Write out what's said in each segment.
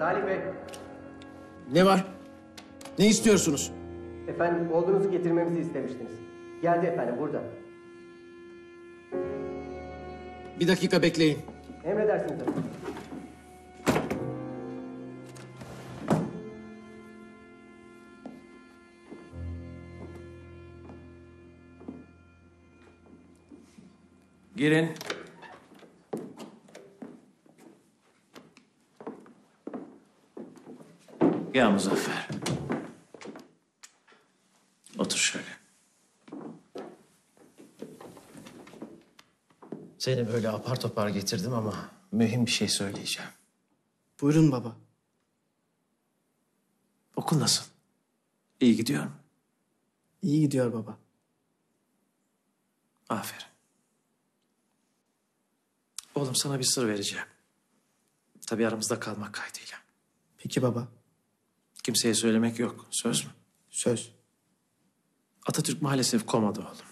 Salih Bey. Ne var? Ne istiyorsunuz? Efendim oğlunuzu getirmemizi istemiştiniz. Geldi efendim burada. Bir dakika bekleyin. Emredersiniz efendim. Seni böyle apar topar getirdim ama mühim bir şey söyleyeceğim. Buyurun baba. Okul nasıl? İyi gidiyor mu? İyi gidiyor baba. Aferin. Oğlum sana bir sır vereceğim. Tabii aramızda kalmak kaydıyla. Peki baba. Kimseye söylemek yok. Söz mü? Söz. Atatürk maalesef komada oğlum.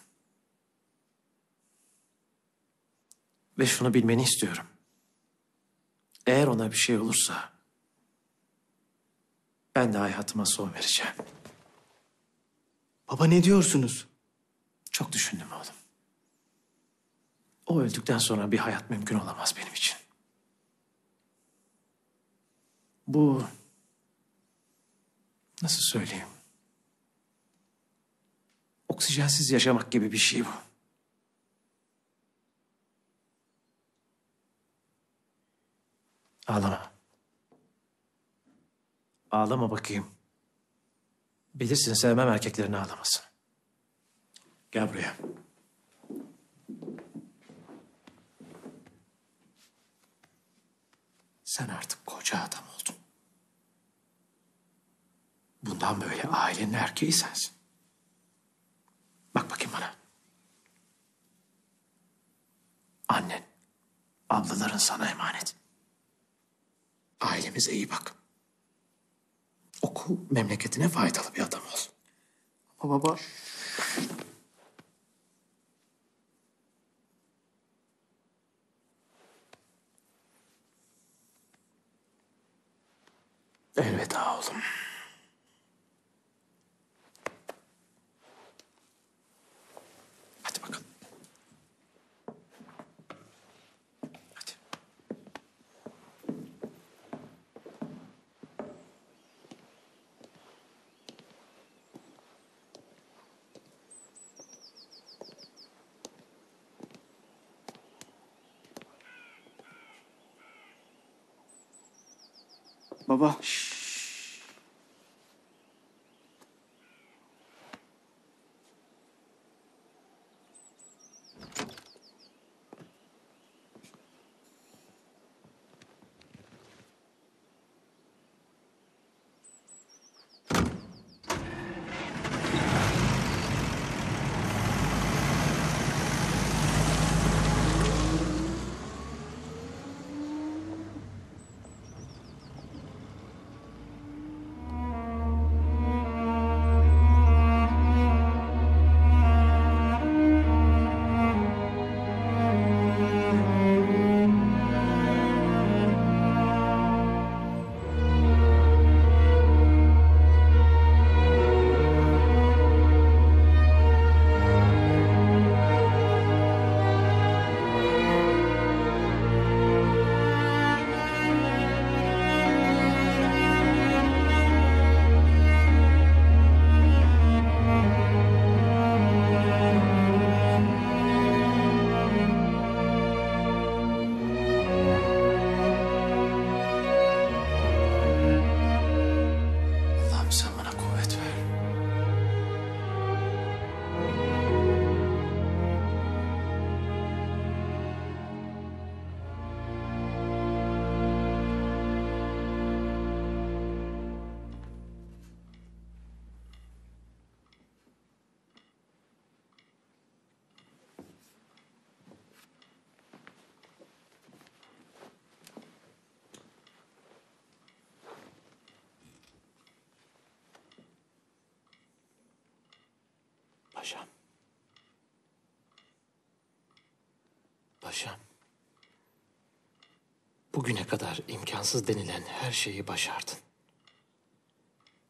Ve şunu bilmeni istiyorum. Eğer ona bir şey olursa... ...ben de hayatıma son vereceğim. Baba ne diyorsunuz? Çok düşündüm oğlum. O öldükten sonra bir hayat mümkün olamaz benim için. Bu... Nasıl söyleyeyim? Oksijensiz yaşamak gibi bir şey bu. Ağlama. Ağlama bakayım. Bilirsin sevmem erkeklerin ağlamasını. Gel buraya. Sen artık koca adam oldun. Bundan böyle ailenin erkeği sensin. Bak bakayım bana. Annen, ablaların sana emanet. Ailemize iyi bak. Oku, memleketine faydalı bir adam ol. Ama baba. Elveda oğlum. Paşam. Bugüne kadar imkansız denilen her şeyi başardın.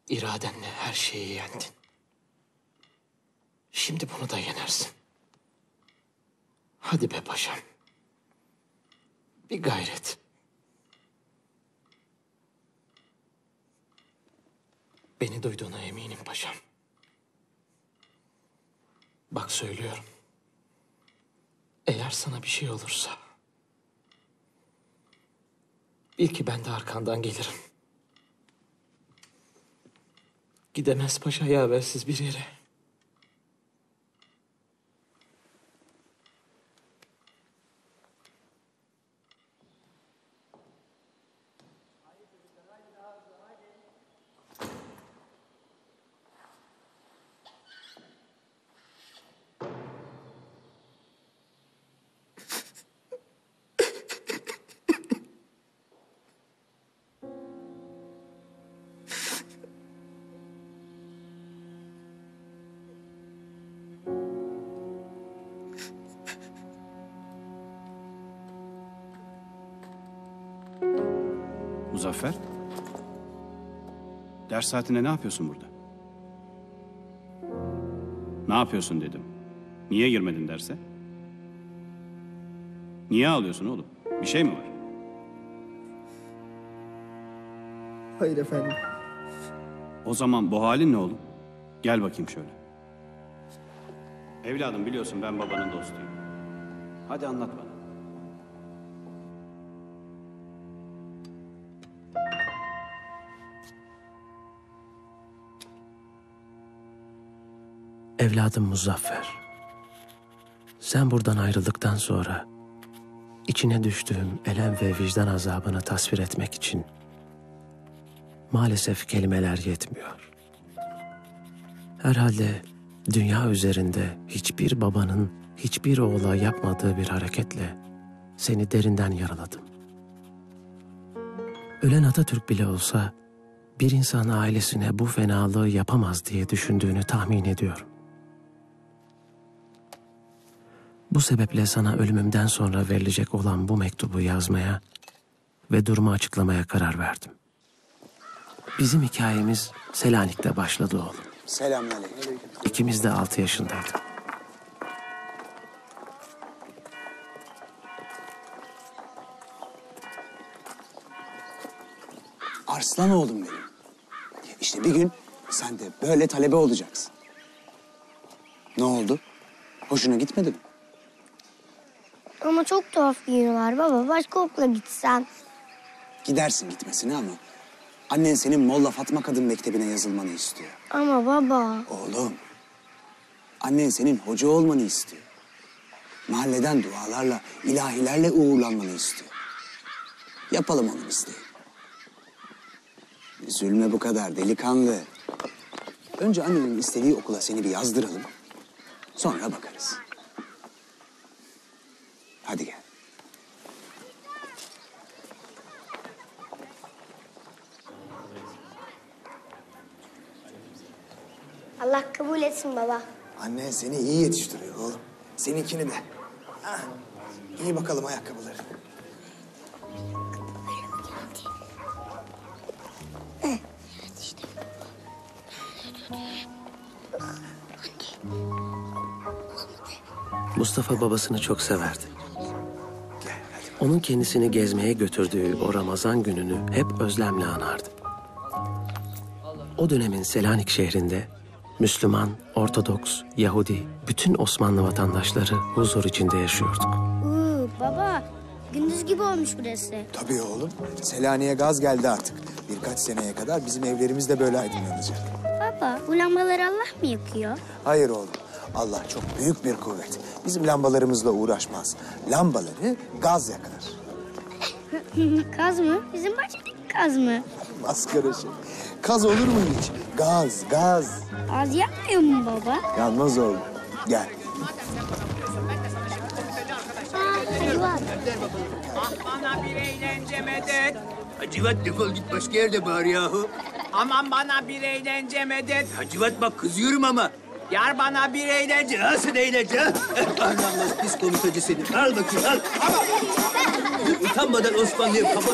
İradenle her şeyi yendin. Şimdi bunu da yenersin. Hadi be paşam. Bir gayret. Beni duyduğuna eminim paşam. Bak söylüyorum. Eğer sana bir şey olursa... Bil ki ben de arkandan gelirim. Gidemez paşa yaversiz bir yere. Saatinde ne yapıyorsun burada? Ne yapıyorsun dedim. Niye girmedin derse? Niye ağlıyorsun oğlum? Bir şey mi var? Hayır efendim. O zaman bu halin ne oğlum? Gel bakayım şöyle. Evladım biliyorsun ben babanın dostuyum. Hadi anlat Evladım Muzaffer. Sen buradan ayrıldıktan sonra içine düştüğüm elem ve vicdan azabını tasvir etmek için maalesef kelimeler yetmiyor. Herhalde dünya üzerinde hiçbir babanın hiçbir oğula yapmadığı bir hareketle seni derinden yaraladım. Ölen Atatürk bile olsa bir insan ailesine bu fenalığı yapamaz diye düşündüğünü tahmin ediyorum. Bu sebeple sana ölümümden sonra verilecek olan bu mektubu yazmaya ve durumu açıklamaya karar verdim. Bizim hikayemiz Selanik'te başladı oğlum. Selamünaleyküm. İkimiz de altı yaşındaydık. Arslan oğlum benim. İşte bir gün sen de böyle talebe olacaksın. Ne oldu? Hoşuna gitmedi mi? Ama çok tuhaf giyiniyorlar baba. Başka okula gitsen. Gidersin gitmesine ama annen senin Molla Fatma Kadın Mektebi'ne yazılmanı istiyor. Ama baba. Oğlum, annen senin hoca olmanı istiyor. Mahalleden dualarla, ilahilerle uğurlanmanı istiyor. Yapalım onun isteği. Üzülme bu kadar delikanlı. Önce annenin istediği okula seni bir yazdıralım. Sonra bakarız. Hadi gel. Allah kabul etsin baba. Annen seni iyi yetiştiriyor oğlum. Seninkini de. Ha, İyi bakalım ayakkabıları. Mustafa babasını çok severdi. Onun kendisini gezmeye götürdüğü o Ramazan gününü hep özlemle anardı. O dönemin Selanik şehrinde Müslüman, Ortodoks, Yahudi, bütün Osmanlı vatandaşları huzur içinde yaşıyorduk. Uuu baba. Gündüz gibi olmuş burası. Tabii oğlum. Selanik'e gaz geldi artık. Birkaç seneye kadar bizim evlerimiz de böyle aydınlanacak. Baba bu lambaları Allah mı yakıyor? Hayır oğlum. Allah çok büyük bir kuvvet. Bizim lambalarımızla uğraşmaz. Lambaları gaz yakar. kaz mı? Bizim bahçedeki kaz mı? Maskara şey. Kaz olur mu hiç? Gaz, gaz. Az yakmıyor mu baba? Yanmaz oğlum. Gel. Var. Bana bir eğlence medet. Hacivat defol git başka yerde bağır yahu. Aman bana bir eğlence medet. Hacivat bak kızıyorum ama. Yar bana bir eğlence. Nasıl eğlence? Anlamaz pis komitacı seni. Al bakayım al. Ama. Utanmadan Osmanlı'ya kafa?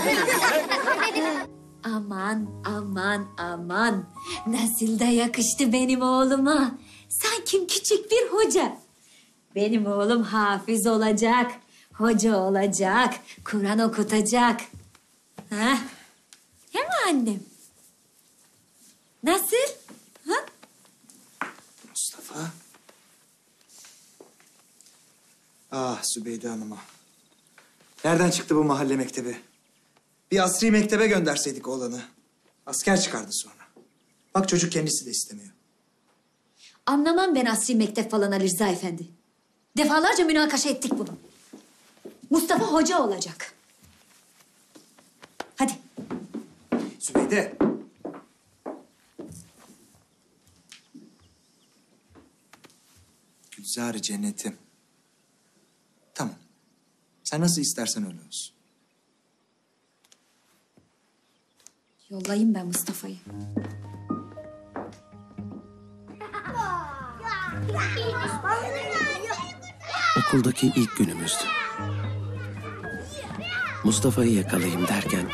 Aman aman aman. Nasıl da yakıştı benim oğluma. Sanki küçük bir hoca. Benim oğlum hafız olacak. Hoca olacak. Kur'an okutacak. Ha? He mi annem? Nasıl? Ha? Mustafa. Ah Sübeyde Hanım'a. Nereden çıktı bu mahalle mektebi? Bir asri mektebe gönderseydik oğlanı. Asker çıkardı sonra. Bak çocuk kendisi de istemiyor. Anlamam ben asri mektep falan Ali Rıza Efendi. Defalarca münakaşa ettik bunu. Mustafa hoca olacak. Hadi. Sübeyde. Gülzar cennetim. Sen nasıl istersen öyle olsun. Yollayayım ben Mustafa'yı. Okuldaki ilk günümüzdü. Mustafa'yı yakalayayım derken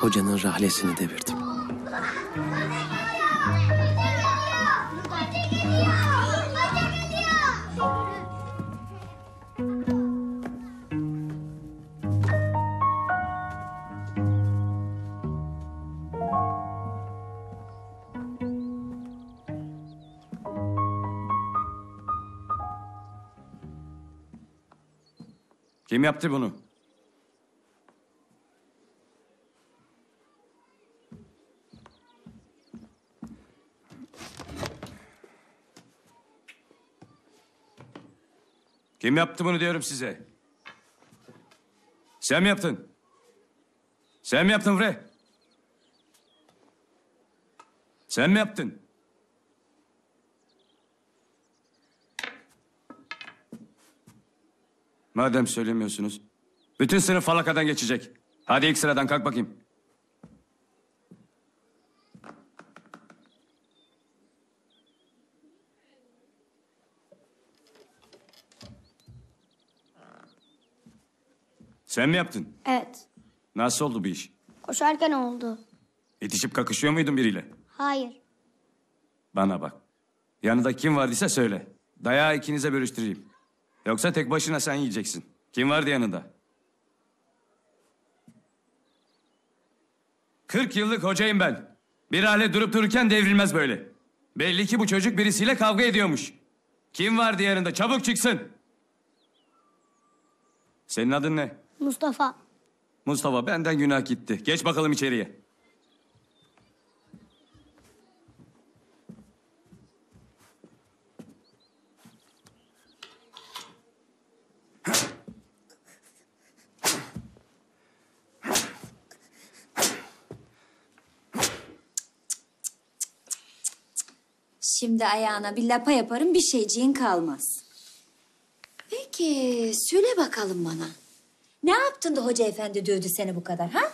hocanın rahlesini devirdim. Kim yaptı bunu? Kim yaptı bunu diyorum size? Sen mi yaptın? Sen mi yaptın Fre? Sen mi yaptın? Madem söylemiyorsunuz. Bütün sınıf falakadan geçecek. Hadi ilk sıradan kalk bakayım. Sen mi yaptın? Evet. Nasıl oldu bu iş? Koşarken oldu. Yetişip kakışıyor muydun biriyle? Hayır. Bana bak. Yanında kim vardıysa söyle. Dayağı ikinize bölüştüreyim. Yoksa tek başına sen yiyeceksin. Kim vardı yanında? 40 yıllık hocayım ben. Bir hale durup dururken devrilmez böyle. Belli ki bu çocuk birisiyle kavga ediyormuş. Kim vardı yanında? Çabuk çıksın. Senin adın ne? Mustafa. Mustafa benden günah gitti. Geç bakalım içeriye. Şimdi ayağına bir lapa yaparım bir şeyciğin kalmaz. Peki söyle bakalım bana. Ne yaptın da hoca efendi dövdü seni bu kadar ha?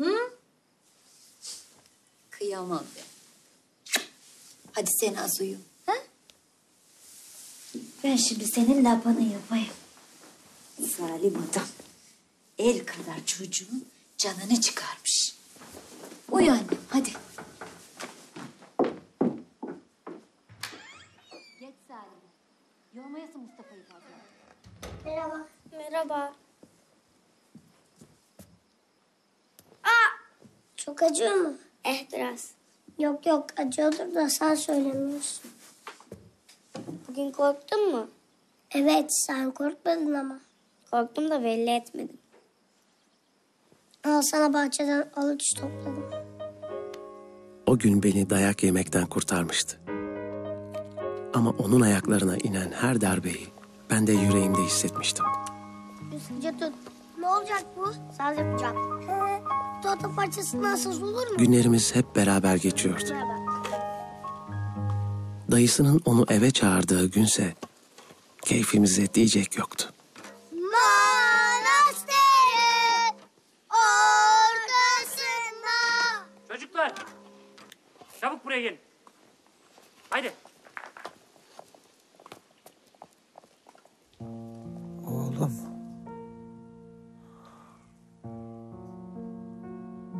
Hı? Kıyamam ben. Hadi sen az uyu. Ha? Ben şimdi senin lapanı yapayım. Zalim adam. El kadar çocuğun canını çıkarmış. Uyu annem hadi. Geç Salim. Yormayasın Mustafa'yı fazla. Merhaba. Merhaba. Aa! Çok acıyor mu? Eh biraz. Yok yok acıyordur da sen söylemiyorsun. Bugün korktun mu? Evet sen korkmadın ama. Korktum da belli etmedim. Al sana bahçeden alıç topladım. O gün beni dayak yemekten kurtarmıştı. Ama onun ayaklarına inen her darbeyi ben de yüreğimde hissetmiştim. Sıkıca tut. Ne olacak bu? Saz yapacağım. He, tahta parçasından saz olur mu? Günlerimiz hep beraber geçiyordu. Dayısının onu eve çağırdığı günse keyfimize diyecek yoktu. Manastırın ortasında. Çocuklar, çabuk buraya gelin. Oğlum.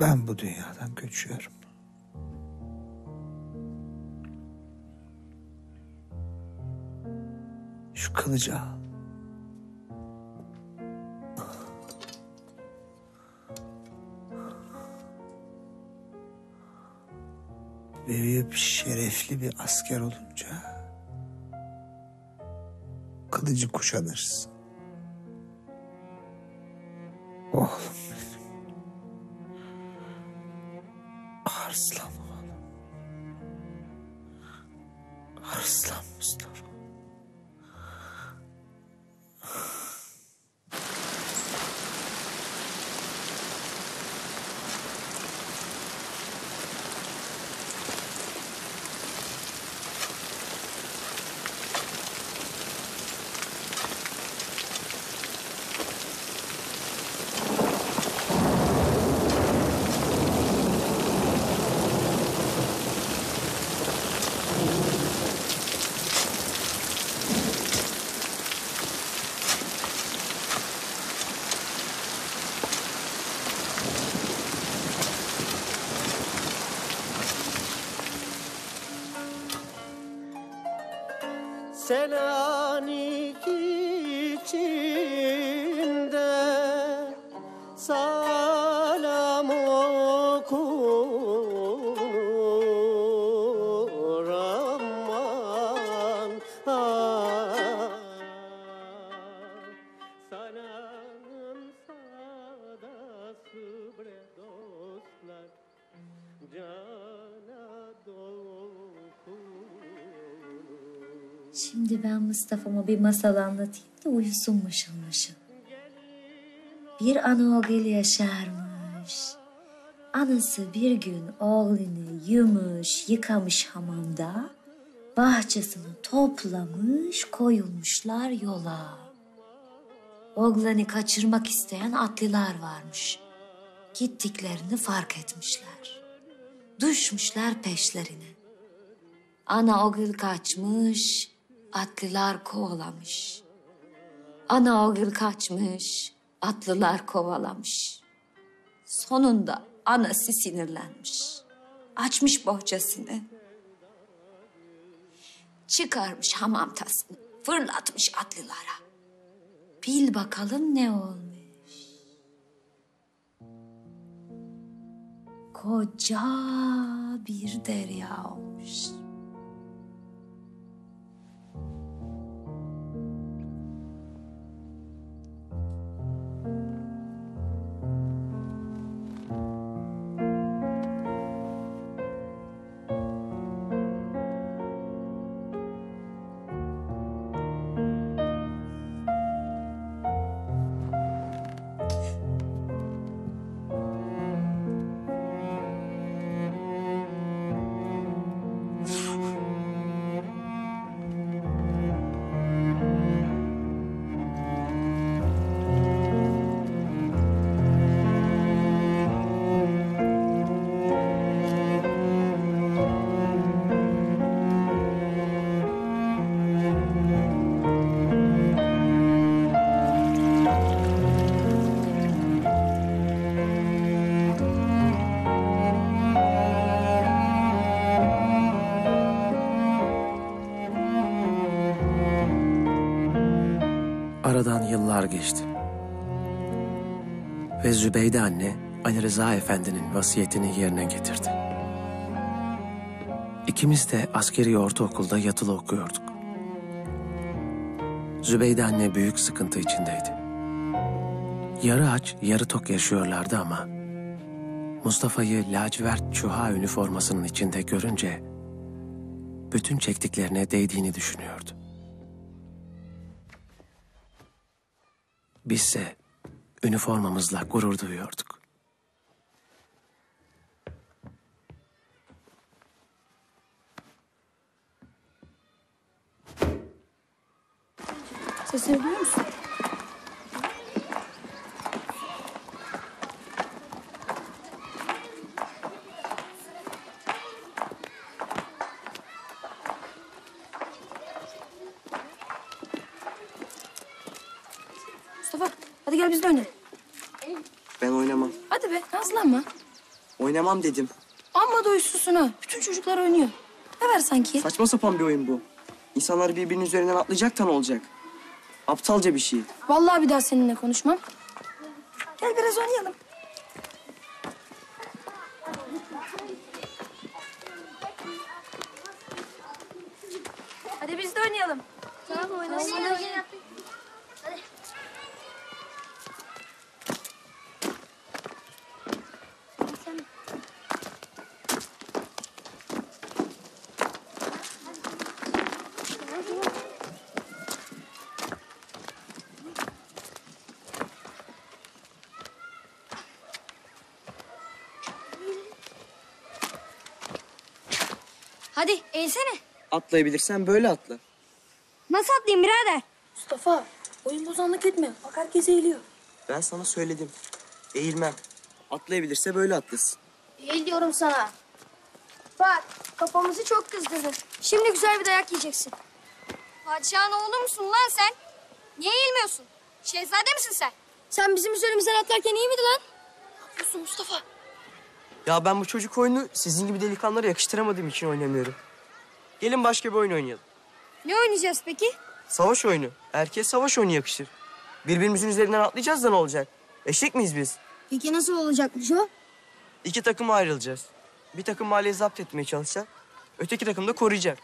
Ben bu dünyadan göçüyorum. Şu kılıcı al. Büyüyüp şerefli bir asker olunca kılıcı kuşanırsın. Oğlum Selanik içinde Mustafa'ma bir masal anlatayım da uyusun mışıl mışıl. Bir anaoğul yaşarmış. Anası bir gün oğlunu yumuş, yıkamış hamamda. Bahçesini toplamış, koyulmuşlar yola. Oğlanı kaçırmak isteyen atlılar varmış. Gittiklerini fark etmişler. Düşmüşler peşlerine. Ana oğul kaçmış, atlılar kovalamış. Ana oğul kaçmış, atlılar kovalamış. Sonunda anası sinirlenmiş. Açmış bohçasını. Çıkarmış hamam tasını, fırlatmış atlılara. Bil bakalım ne olmuş. Koca bir derya olmuş. Zübeyde anne Ali Rıza Efendi'nin vasiyetini yerine getirdi. İkimiz de askeri ortaokulda yatılı okuyorduk. Zübeyde anne büyük sıkıntı içindeydi. Yarı aç, yarı tok yaşıyorlardı ama Mustafa'yı lacivert çuha üniformasının içinde görünce bütün çektiklerine değdiğini düşünüyordu. Bizse üniformamızla gurur duyuyorduk. Ses duyuyor musun? Hadi gel biz de oynayalım. Ben oynamam. Hadi be nazlanma. Oynamam dedim. Amma da huysuzsun ha. Bütün çocuklar oynuyor. Ne var sanki? Saçma sapan bir oyun bu. İnsanlar birbirinin üzerinden atlayacak ne olacak? Aptalca bir şey. Vallahi bir daha seninle konuşmam. Gel biraz oynayalım. Hadi biz de oynayalım. Tamam oynasın. Hadi eğilsene. Atlayabilirsen böyle atla. Nasıl atlayayım birader? Mustafa oyun bozanlık etme. Bak herkes eğiliyor. Ben sana söyledim. Eğilmem. Atlayabilirse böyle atlasın. Eğil diyorum sana. Bak kafamızı çok kızdırdın. Şimdi güzel bir dayak yiyeceksin. Padişahın oğlu musun lan sen? Niye eğilmiyorsun? Şehzade misin sen? Sen bizim üzerimizden atlarken iyi miydi lan? Ne yapıyorsun Mustafa? Ya ben bu çocuk oyunu sizin gibi delikanlılara yakıştıramadığım için oynamıyorum. Gelin başka bir oyun oynayalım. Ne oynayacağız peki? Savaş oyunu. Herkes savaş oyunu yakışır. Birbirimizin üzerinden atlayacağız da ne olacak? Eşek miyiz biz? Peki nasıl olacakmış o? İki takıma ayrılacağız. Bir takım mahalleyi zapt etmeye çalışacak. Öteki takım da koruyacak.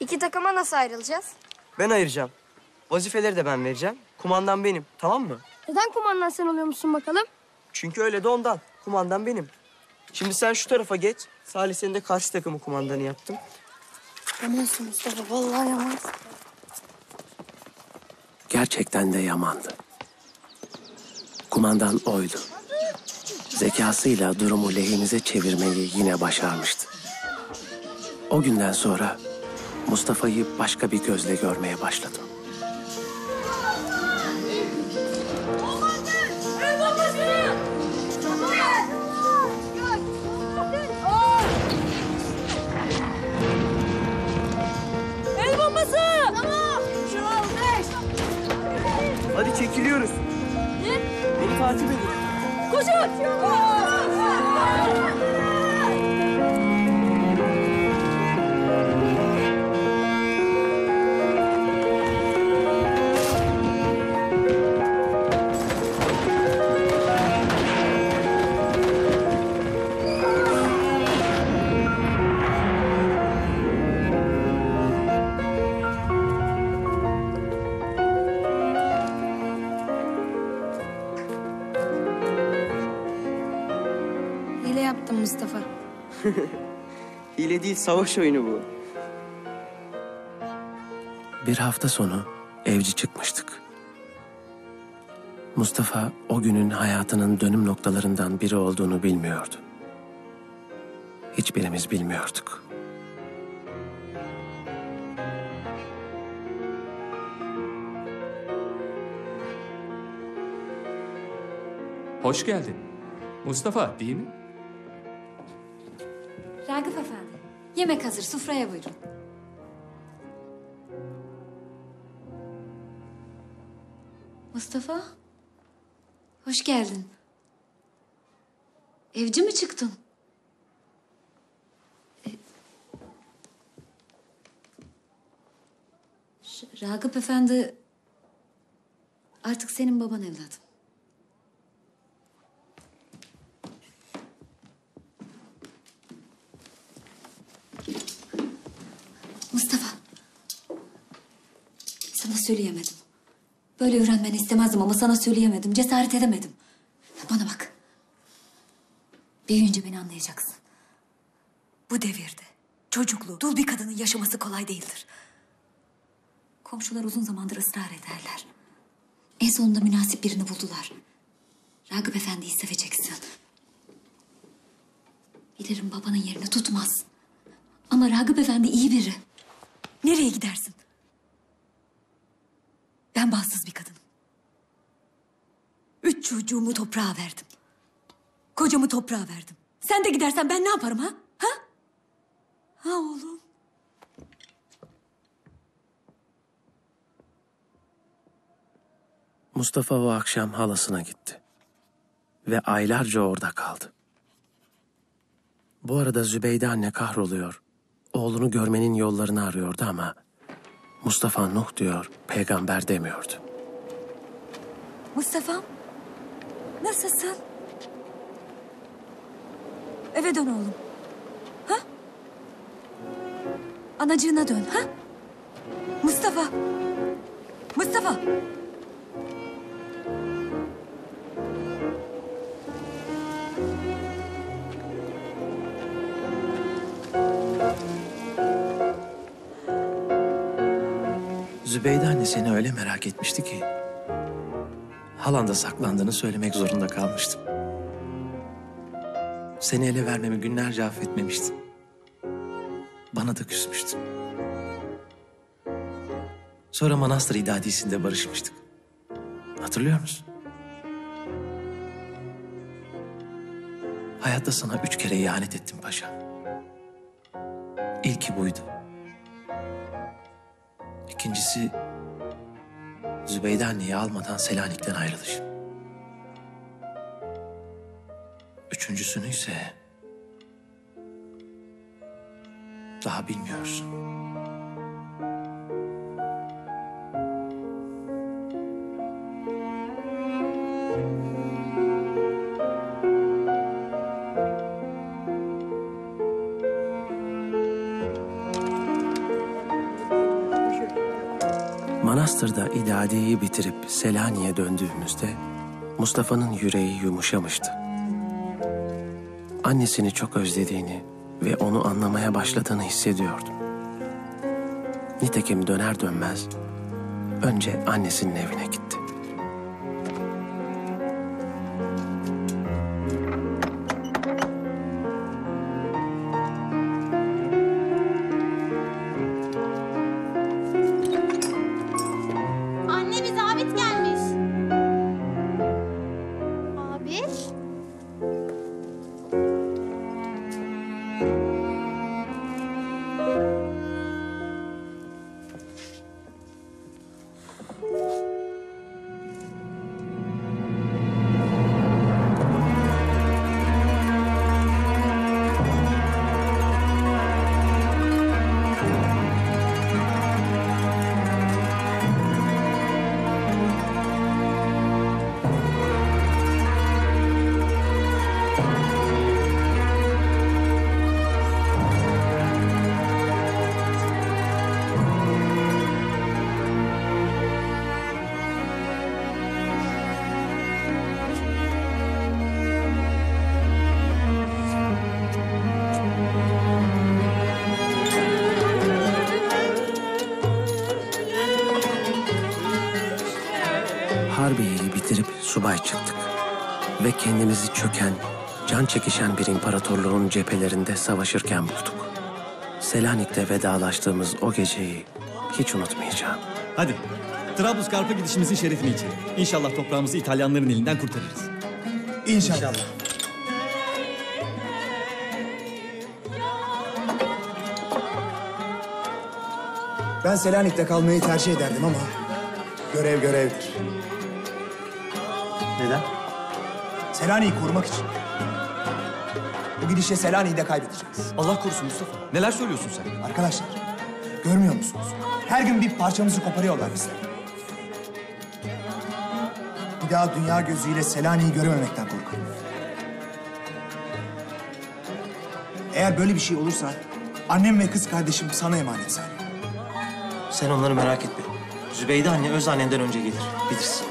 İki takıma nasıl ayrılacağız? Ben ayıracağım. Vazifeleri de ben vereceğim. Kumandan benim. Tamam mı? Neden kumandan sen oluyormuşsun bakalım? Çünkü öyle de ondan. Kumandan benim. Şimdi sen şu tarafa geç. Salih seni de karşı takımı kumandanı yaptım. Yamansın Mustafa. Vallahi yamansın. Gerçekten de yamandı. Kumandan oydu. Zekasıyla durumu lehimize çevirmeyi yine başarmıştı. O günden sonra Mustafa'yı başka bir gözle görmeye başladım. Çekiliyoruz. Beni takip edin. Koşun! Hile savaş oyunu bu. Bir hafta sonu evci çıkmıştık. Mustafa o günün hayatının dönüm noktalarından biri olduğunu bilmiyordu. Hiçbirimiz bilmiyorduk. Hoş geldin. Mustafa değil mi? Ragıp Efendi, yemek hazır. Sofraya buyurun. Mustafa, hoş geldin. Evci mi çıktın? E, Ragıp Efendi artık senin baban evladım. Mustafa. Sana söyleyemedim. Böyle öğrenmeni istemezdim ama sana söyleyemedim. Cesaret edemedim. Bana bak. Büyüyünce beni anlayacaksın. Bu devirde çocuklu, dul bir kadının yaşaması kolay değildir. Komşular uzun zamandır ısrar ederler. En sonunda münasip birini buldular. Ragıp Efendi'yi seveceksin. Bilirim babanın yerini tutmaz. Ama Ragıp Efendi iyi biri. Nereye gidersin? Ben bağımsız bir kadınım. Üç çocuğumu toprağa verdim. Kocamı toprağa verdim. Sen de gidersen ben ne yaparım ha? Ha? Ha oğlum? Mustafa o akşam halasına gitti. Ve aylarca orada kaldı. Bu arada Zübeyde anne kahroluyor. Oğlunu görmenin yollarını arıyordu ama Mustafa Nuh diyor, peygamber demiyordu. Mustafa'm, nasılsın? Eve dön oğlum. Ha? Anacığına dön, ha? Mustafa! Mustafa! Zübeyde anne seni öyle merak etmişti ki... ...halanda saklandığını söylemek zorunda kalmıştım. Seni ele vermemi günlerce affetmemişti. Bana da küsmüştü. Sonra Manastır İdadisi'nde barışmıştık. Hatırlıyor musun? Hayatta sana üç kere ihanet ettim paşa. İlki buydu. İkincisi Zübeyde anneyi almadan Selanik'ten ayrılışım. Üçüncüsünü ise daha bilmiyorsun. İdadeyi bitirip Selanik'e döndüğümüzde Mustafa'nın yüreği yumuşamıştı. Annesini çok özlediğini ve onu anlamaya başladığını hissediyordum. Nitekim döner dönmez önce annesinin evine gitti. İmparatorluğun cephelerinde savaşırken bulduk. Selanik'te vedalaştığımız o geceyi hiç unutmayacağım. Hadi. Trablusgarp'a gidişimizin şerefini içelim. İnşallah toprağımızı İtalyanların elinden kurtarırız. İnşallah. Ben Selanik'te kalmayı tercih ederdim ama görev görevdir. Neden? Selanik'i korumak için. Gidişle Selanik'i de kaybedeceğiz. Allah korusun Mustafa. Neler söylüyorsun sen? Arkadaşlar, görmüyor musunuz? Her gün bir parçamızı koparıyorlar bizden. Bir daha dünya gözüyle Selanik'i görememekten korkarım. Eğer böyle bir şey olursa annem ve kız kardeşim sana emanet Salih. Sen onları merak etme. Zübeyde anne öz annenden önce gelir. Bilirsin.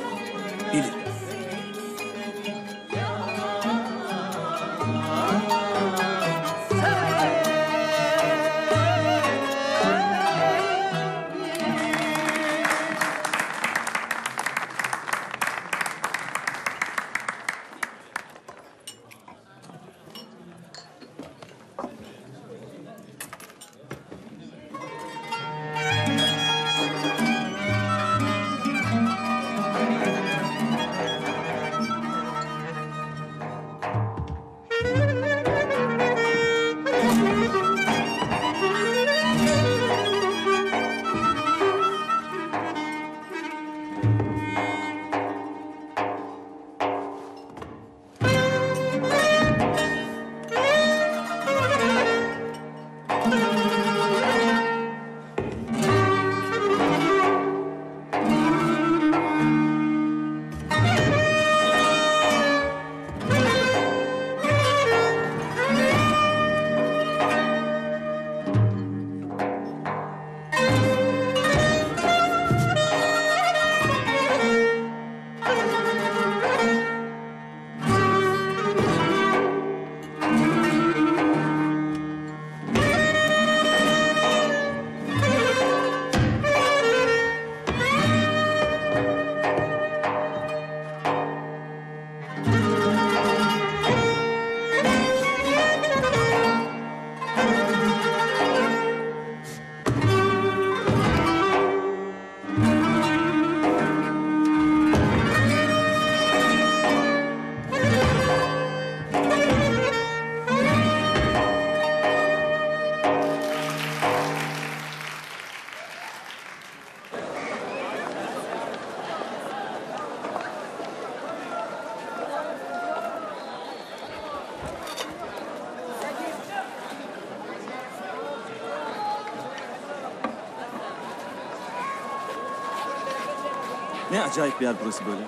Acayip bir yer burası böyle.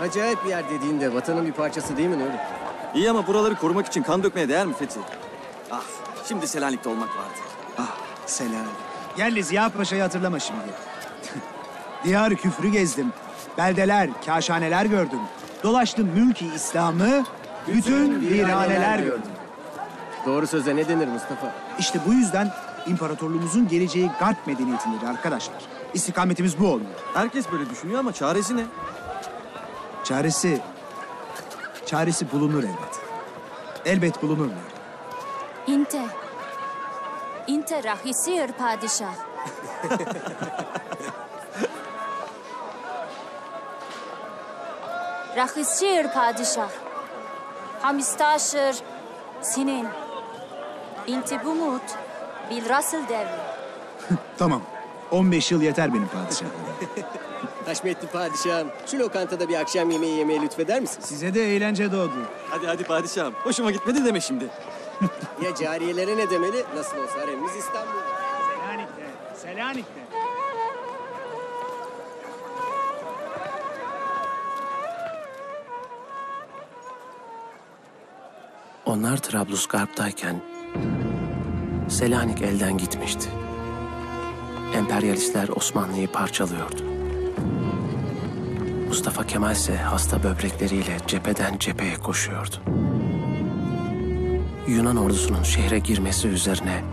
Acayip bir yer dediğinde vatanın bir parçası değil mi Nuri? İyi ama buraları korumak için kan dökmeye değer mi Fethi? Ah, şimdi Selanik'te olmak vardı. Ah Selanik. Gel Ziya Paşa'yı hatırlama şimdi. Diyar küfrü gezdim. Beldeler, kaşhaneler gördüm. Dolaştım mülki İslam'ı, bütün viraneler gördüm. Doğru söze ne denir Mustafa? İşte bu yüzden imparatorluğumuzun geleceği Garp medeniyetindedir arkadaşlar. İstikametimiz bu olmalı. Herkes böyle düşünüyor ama çaresi ne? Çaresi, çaresi bulunur elbet. Elbet bulunur mu? İnte. İnte rahisir padişah. rahisir padişah. Hamistaşır sinin. İnti bumut bil rasıl devri. Tamam. 15 yıl yeter benim padişahım. Haşmetli padişahım, şu lokantada bir akşam yemeği yemeye lütfeder misin? Size de eğlence doğdu. Hadi hadi padişahım. Hoşuma gitmedi deme şimdi. Ya cariyelere ne demeli? Nasıl olsa haremimiz İstanbul'da. Selanik'te, Selanik'te. Onlar Trablusgarp'tayken Selanik elden gitmişti. Emperyalistler Osmanlı'yı parçalıyordu. Mustafa Kemal ise hasta böbrekleriyle cepheden cepheye koşuyordu. Yunan ordusunun şehre girmesi üzerine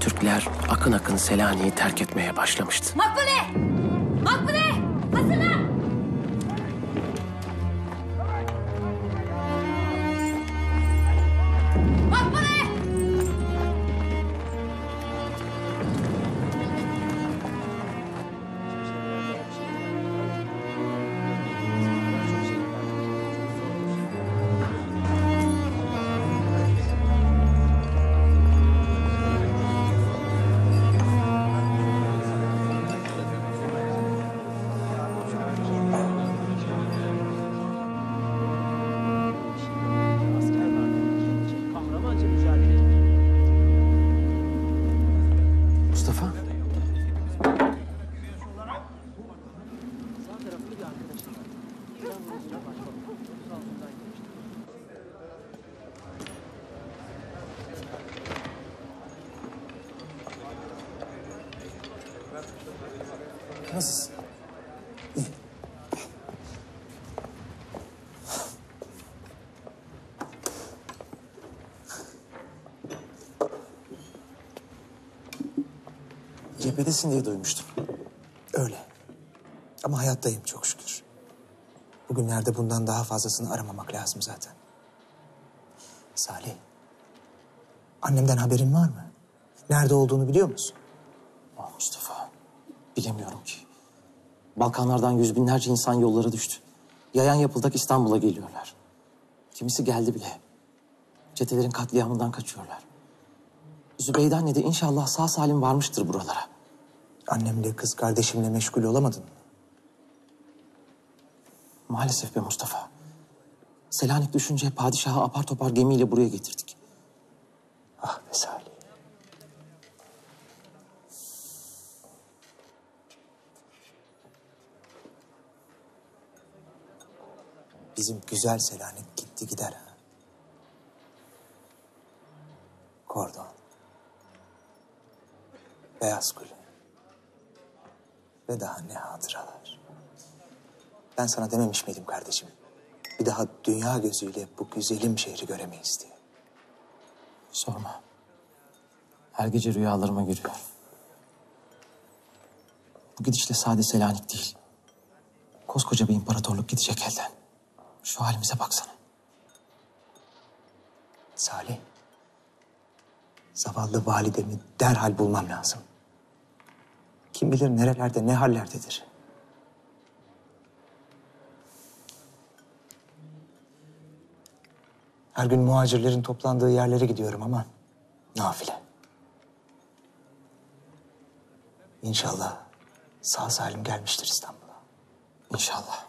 Türkler akın akın Selanik'i terk etmeye başlamıştı. Makbule! Makbule! Nasılsın? Cephedesin diye duymuştum. Öyle. Ama hayattayım çok şükür. Bugünlerde bundan daha fazlasını aramamak lazım zaten. Salih. Annemden haberin var mı? Nerede olduğunu biliyor musun? Ah Mustafa, bilemiyorum ki. Balkanlardan yüz binlerce insan yollara düştü. Yayan yapıldak İstanbul'a geliyorlar. Kimisi geldi bile. Çetelerin katliamından kaçıyorlar. Zübeyde anne de inşallah sağ salim varmıştır buralara. Annemle kız kardeşimle meşgul olamadın mı? Maalesef be Mustafa. Selanik düşünce padişahı apar topar gemiyle buraya getirdik. Ah be Salih. Bizim güzel Selanik gitti gider ha. Kordon. Beyaz Kule. Ve daha ne hatıralar. Ben sana dememiş miydim kardeşim? Bir daha dünya gözüyle bu güzelim şehri göremeyiz diye. Sorma. Her gece rüyalarıma giriyor. Bu gidişle sade Selanik değil. Koskoca bir imparatorluk gidecek elden. Şu halimize baksana. Salih. Zavallı validemi derhal bulmam lazım. Kim bilir nerelerde, ne hallerdedir. Her gün muhacirlerin toplandığı yerlere gidiyorum ama nafile. İnşallah sağ salim gelmiştir İstanbul'a. İnşallah.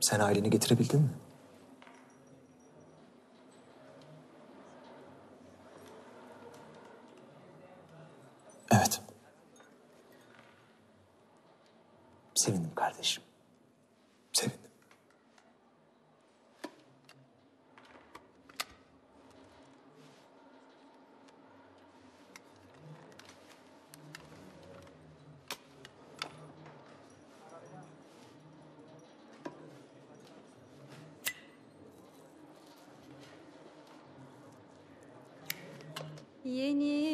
Sen aileni getirebildin mi? Evet. Sevindim kardeşim. Sevindim. Yeni cami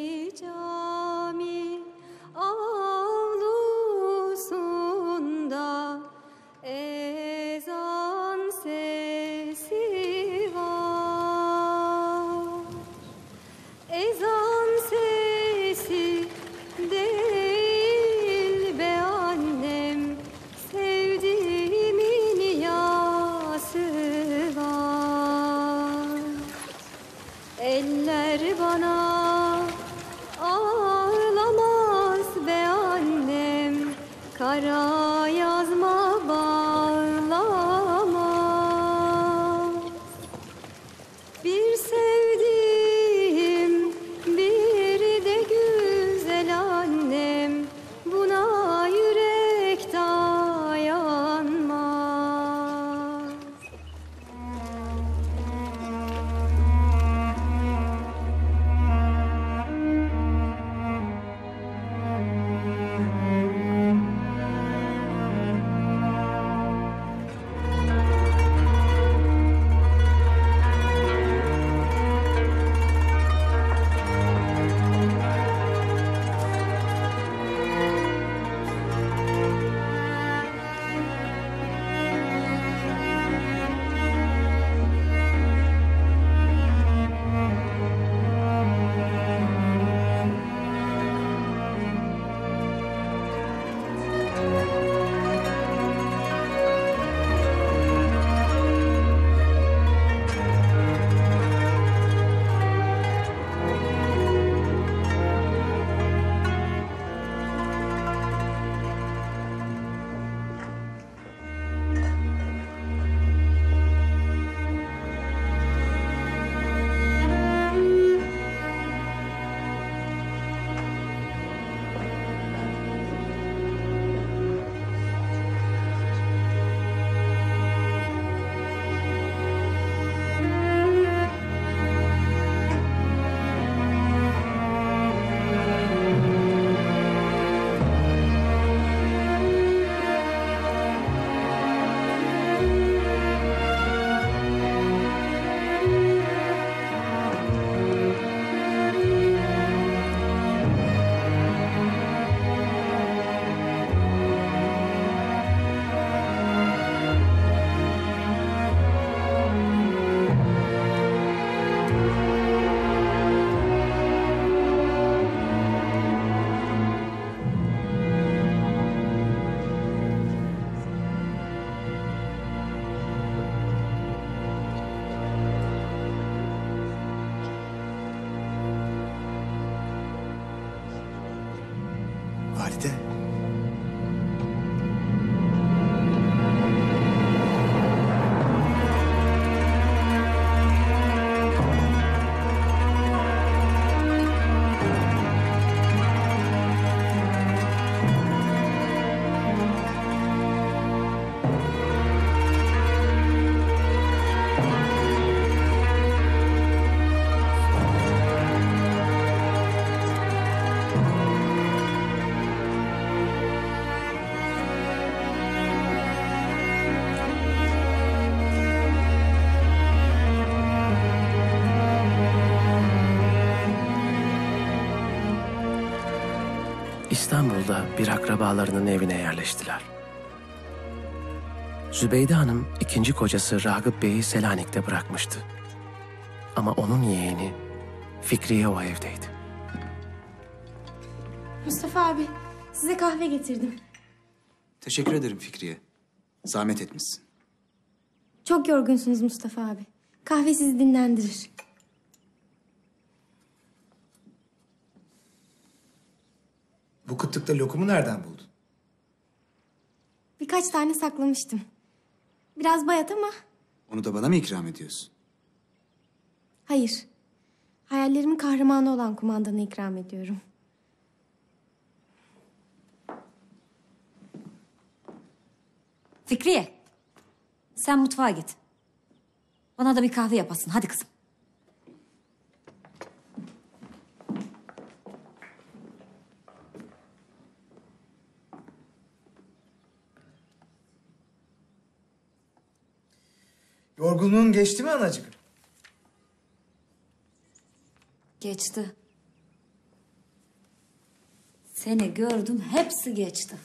İstanbul'da bir akrabalarının evine yerleştiler. Zübeyde Hanım ikinci kocası Ragıp Bey'i Selanik'te bırakmıştı. Ama onun yeğeni Fikriye o evdeydi. Mustafa abi size kahve getirdim. Teşekkür ederim Fikriye. Zahmet etmişsin. Çok yorgunsunuz Mustafa abi. Kahve sizi dinlendirir. Bu kıtlıkta lokumu nereden buldun? Birkaç tane saklamıştım. Biraz bayat ama Onu da bana mı ikram ediyorsun? hayır. Hayallerimin kahramanı olan kumandanı ikram ediyorum. Fikriye. Sen mutfağa git. Bana da bir kahve yapasın. Hadi kızım. Yorgunluğun geçti mi anacık? Geçti. Seni gördüm. Hepsi geçti.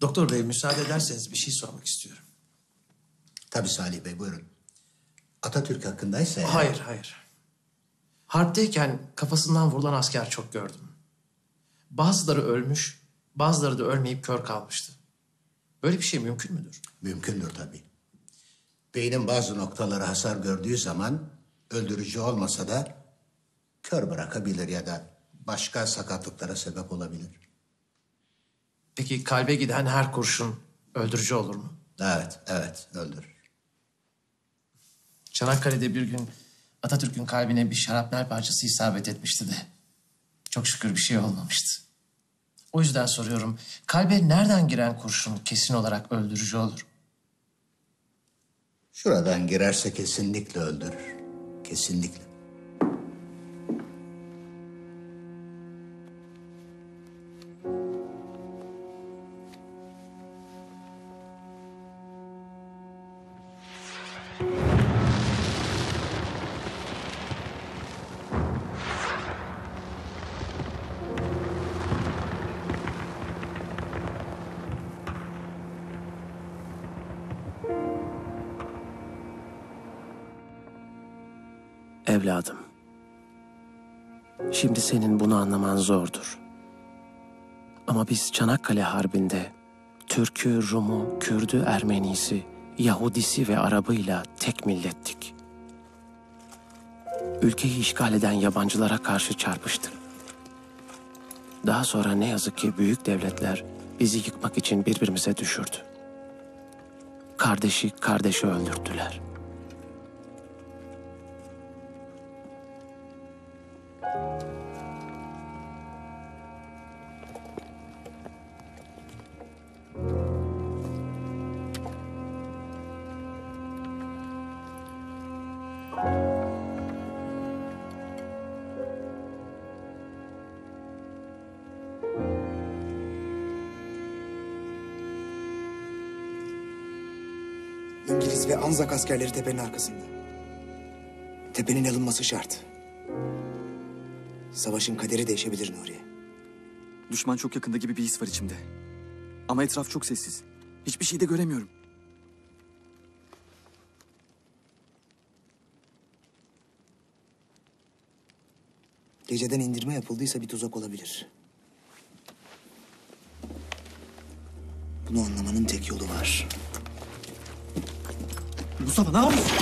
Doktor bey müsaade ederseniz bir şey sormak istiyorum. Tabii Salih Bey buyurun. Atatürk hakkındaysa... eğer- Hayır, hayır. Harpteyken kafasından vurulan asker çok gördüm. Bazıları ölmüş, bazıları da ölmeyip kör kalmıştı. Böyle bir şey mümkün müdür? Mümkündür tabii. Beynin bazı noktaları hasar gördüğü zaman öldürücü olmasa da kör bırakabilir ya da başka sakatlıklara sebep olabilir. Peki kalbe giden her kurşun öldürücü olur mu? Evet, evet öldürür. Çanakkale'de bir gün Atatürk'ün kalbine bir şarapnel parçası isabet etmişti de. Çok şükür bir şey olmamıştı. O yüzden soruyorum, kalbe nereden giren kurşun kesin olarak öldürücü olur? Şuradan girerse kesinlikle öldürür. Kesinlikle. Şimdi senin bunu anlaman zordur. Ama biz Çanakkale Harbi'nde Türk'ü, Rum'u, Kürd'ü, Ermenisi, Yahudisi ve Arabıyla tek millettik. Ülkeyi işgal eden yabancılara karşı çarpıştık. Daha sonra ne yazık ki büyük devletler bizi yıkmak için birbirimize düşürdü. Kardeşi kardeşi öldürdüler. Anzak askerleri tepenin arkasında. Tepenin alınması şart. Savaşın kaderi değişebilir Nuriye. Düşman çok yakında gibi bir his var içimde. Ama etraf çok sessiz. Hiçbir şey de göremiyorum. Geceden indirme yapıldıysa bir tuzak olabilir. Bunu anlamanın tek yolu var. Mustafa ne yapıyorsun?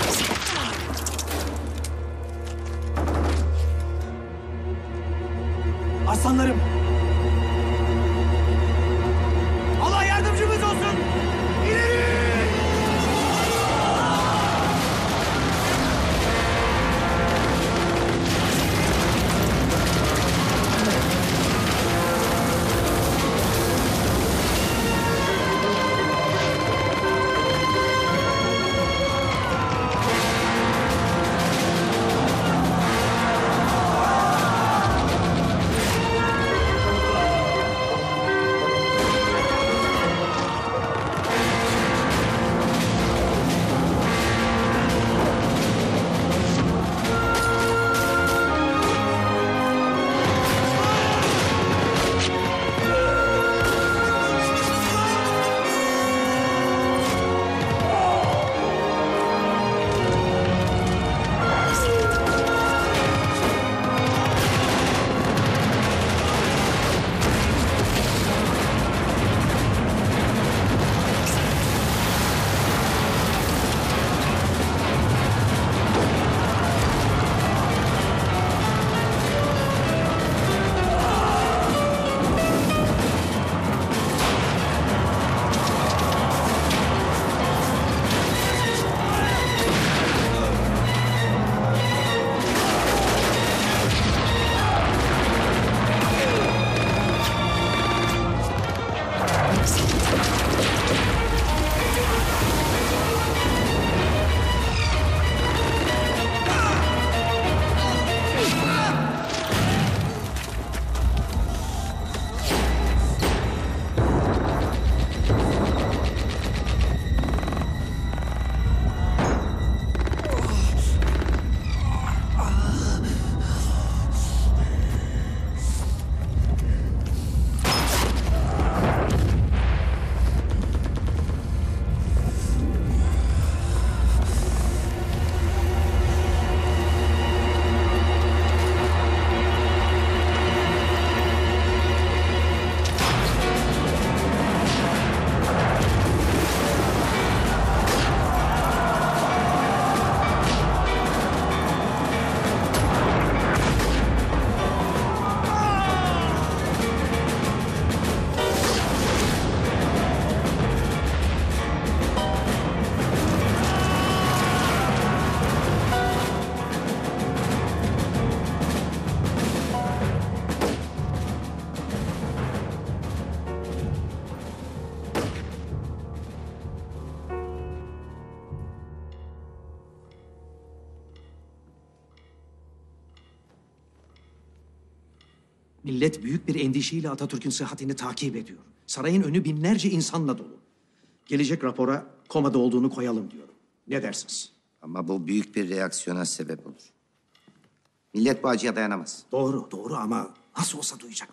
Aslanlarım! Millet büyük bir endişeyle Atatürk'ün sıhhatini takip ediyor. Sarayın önü binlerce insanla dolu. Gelecek rapora komada olduğunu koyalım diyorum. Ne dersiniz? Ama bu büyük bir reaksiyona sebep olur. Millet bu acıya dayanamaz. Doğru, doğru ama nasıl olsa duyacak.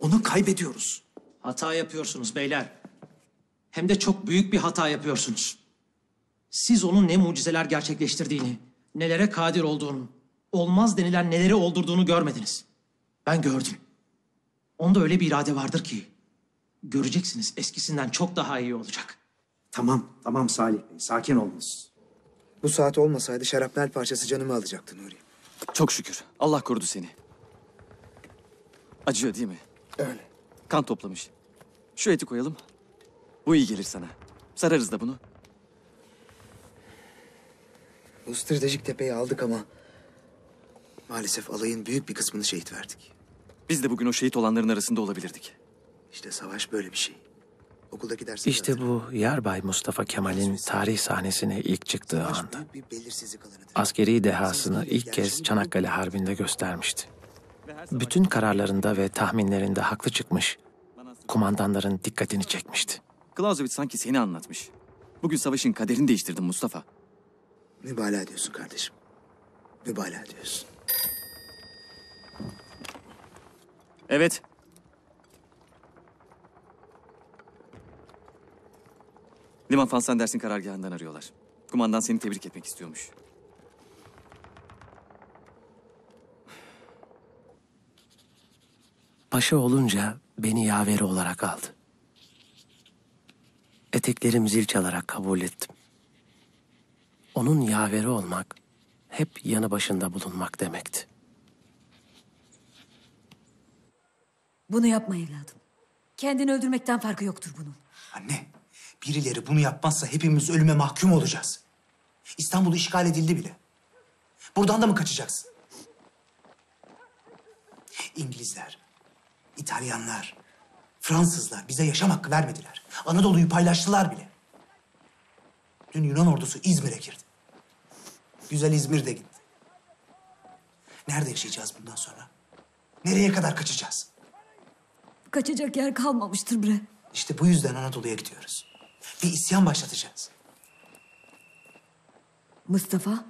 Onu kaybediyoruz. Hata yapıyorsunuz beyler. Hem de çok büyük bir hata yapıyorsunuz. Siz onun ne mucizeler gerçekleştirdiğini, nelere kadir olduğunu, olmaz denilen neleri oldurduğunu görmediniz. Ben gördüm. Onda öyle bir irade vardır ki, göreceksiniz eskisinden çok daha iyi olacak. Tamam, tamam Salih Bey, sakin olunuz. Bu saat olmasaydı şarapnel parçası canımı alacaktı Nuri. Çok şükür. Allah korudu seni. Acıyor değil mi? Öyle. Kan toplamış. Şu eti koyalım. Bu iyi gelir sana. Sararız da bunu. Bu stratejik tepeyi aldık ama... ...maalesef alayın büyük bir kısmını şehit verdik. Biz de bugün o şehit olanların arasında olabilirdik. İşte savaş böyle bir şey. Okuldaki dersleri İşte bu Yarbay Mustafa Kemal'in tarih sahnesine ilk çıktığı anda. bir belirsizlik alanıdır. Askeri dehasını ilk kez Çanakkale Harbi'nde göstermişti. Bütün kararlarında ve tahminlerinde haklı çıkmış, kumandanların dikkatini çekmişti. Clausewitz sanki seni anlatmış. Bugün savaşın kaderini değiştirdin Mustafa. Mübalağa ediyorsun kardeşim. Mübalağa ediyorsun. Evet. Liman Van Sanders'in karargahından arıyorlar. Kumandan seni tebrik etmek istiyormuş. Paşa olunca beni yaveri olarak aldı. Eteklerim zil çalarak kabul ettim. Onun yaveri olmak, hep yanı başında bulunmak demekti. Bunu yapma evladım. Kendini öldürmekten farkı yoktur bunun. Anne, birileri bunu yapmazsa hepimiz ölüme mahkum olacağız. İstanbul işgal edildi bile. Buradan da mı kaçacaksın? İngilizler, İtalyanlar, Fransızlar bize yaşam hakkı vermediler. Anadolu'yu paylaştılar bile. Dün Yunan ordusu İzmir'e girdi. Güzel İzmir de gitti. Nerede yaşayacağız bundan sonra? Nereye kadar kaçacağız? Kaçacak yer kalmamıştır bre. İşte bu yüzden Anadolu'ya gidiyoruz. Bir isyan başlatacağız. Mustafa.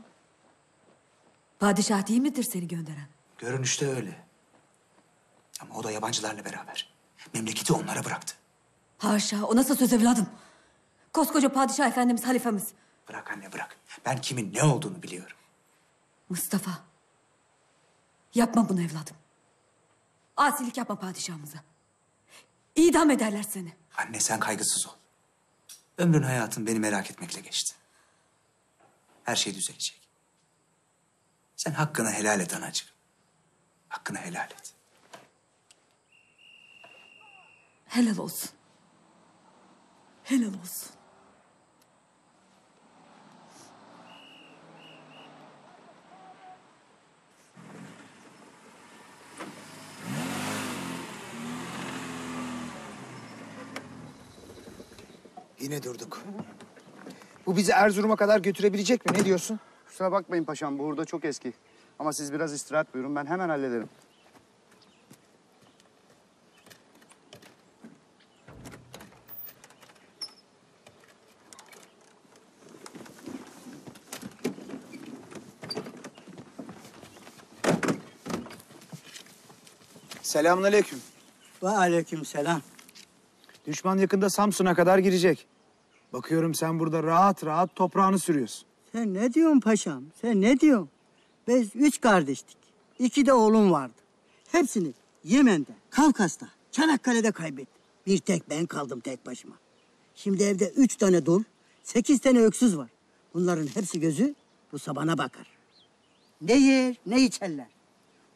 Padişah değil midir seni gönderen? Görünüşte öyle. Ama o da yabancılarla beraber. Memleketi onlara bıraktı. Haşa o nasıl söz evladım? Koskoca padişah efendimiz halifemiz. Bırak anne bırak. Ben kimin ne olduğunu biliyorum. Mustafa. Yapma bunu evladım. Asilik yapma padişahımıza. İdam ederler seni. Anne sen kaygısız ol. Ömrün hayatın beni merak etmekle geçti. Her şey düzelecek. Sen hakkını helal et anacığım. Hakkını helal et. Helal olsun. Helal olsun. Yine durduk. Bu bizi Erzurum'a kadar götürebilecek mi? Ne diyorsun? Kusura bakmayın paşam bu hurda çok eski. Ama siz biraz istirahat buyurun ben hemen hallederim. Selamünaleyküm. Ve aleyküm selam. Düşman yakında Samsun'a kadar girecek. Bakıyorum sen burada rahat rahat toprağını sürüyorsun. Sen ne diyorsun paşam? Sen ne diyorsun? Biz üç kardeştik. İki de oğlum vardı. Hepsini Yemen'de, Kafkas'ta, Çanakkale'de kaybettim. Bir tek ben kaldım tek başıma. Şimdi evde üç tane dul, sekiz tane öksüz var. Bunların hepsi gözü bu sabana bakar. Ne yer, ne içerler.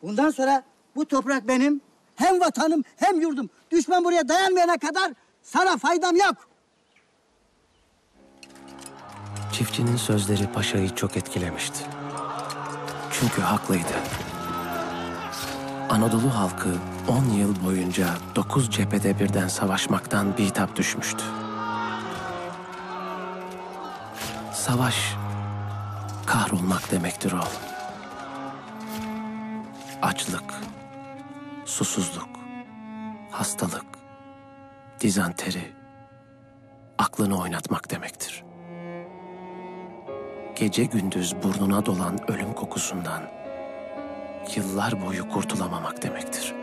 Bundan sonra bu toprak benim, hem vatanım hem yurdum. Düşman buraya dayanmayana kadar sana faydam yok. Çiftçinin sözleri paşayı çok etkilemişti. Çünkü haklıydı. Anadolu halkı 10 yıl boyunca 9 cephede birden savaşmaktan bitap düşmüştü. Savaş kahrolmak demektir oğlum. Açlık, susuzluk, hastalık, dizanteri, aklını oynatmak demektir. Gece gündüz burnuna dolan ölüm kokusundan yıllar boyu kurtulamamak demektir.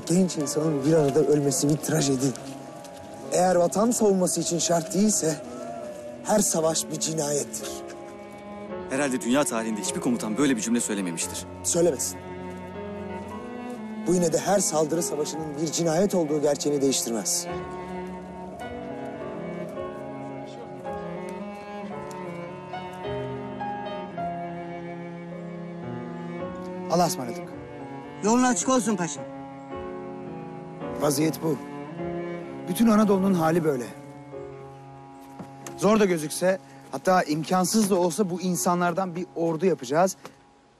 Kadar genç insanın bir arada ölmesi bir trajedi. Eğer vatan savunması için şart değilse her savaş bir cinayettir. Herhalde dünya tarihinde hiçbir komutan böyle bir cümle söylememiştir. Söylemesin. Bu yine de her saldırı savaşının bir cinayet olduğu gerçeğini değiştirmez. Allah'a ısmarladık. Yolun açık olsun paşam. Vaziyet bu. Bütün Anadolu'nun hali böyle. Zor da gözükse, hatta imkansız da olsa bu insanlardan bir ordu yapacağız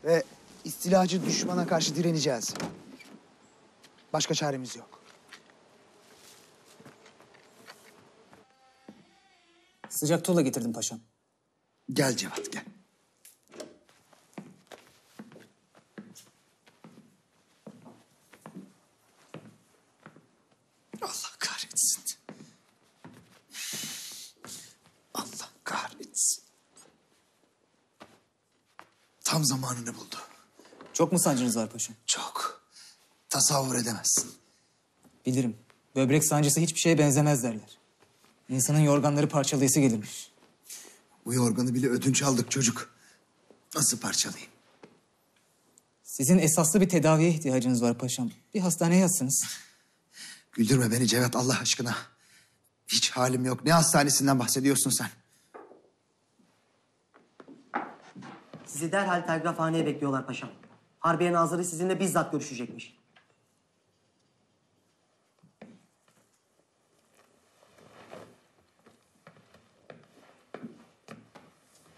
ve istilacı düşmana karşı direneceğiz. Başka çaremiz yok. Sıcak tuğla getirdim paşam. Gel Cevat gel. Çok mu sancınız var paşam? Çok. Tasavvur edemezsin. Bilirim. Böbrek sancısı hiçbir şeye benzemez derler. İnsanın yorganları parçalayası gelirmiş. Bu yorganı bile ödünç aldık çocuk. Nasıl parçalayayım? Sizin esaslı bir tedaviye ihtiyacınız var paşam. Bir hastaneye yatsınız. Güldürme beni Cevat Allah aşkına. Hiç halim yok. Ne hastanesinden bahsediyorsun sen? Sizi derhal telgrafhaneye bekliyorlar paşam. Harbiye Nazırı sizinle bizzat görüşecekmiş.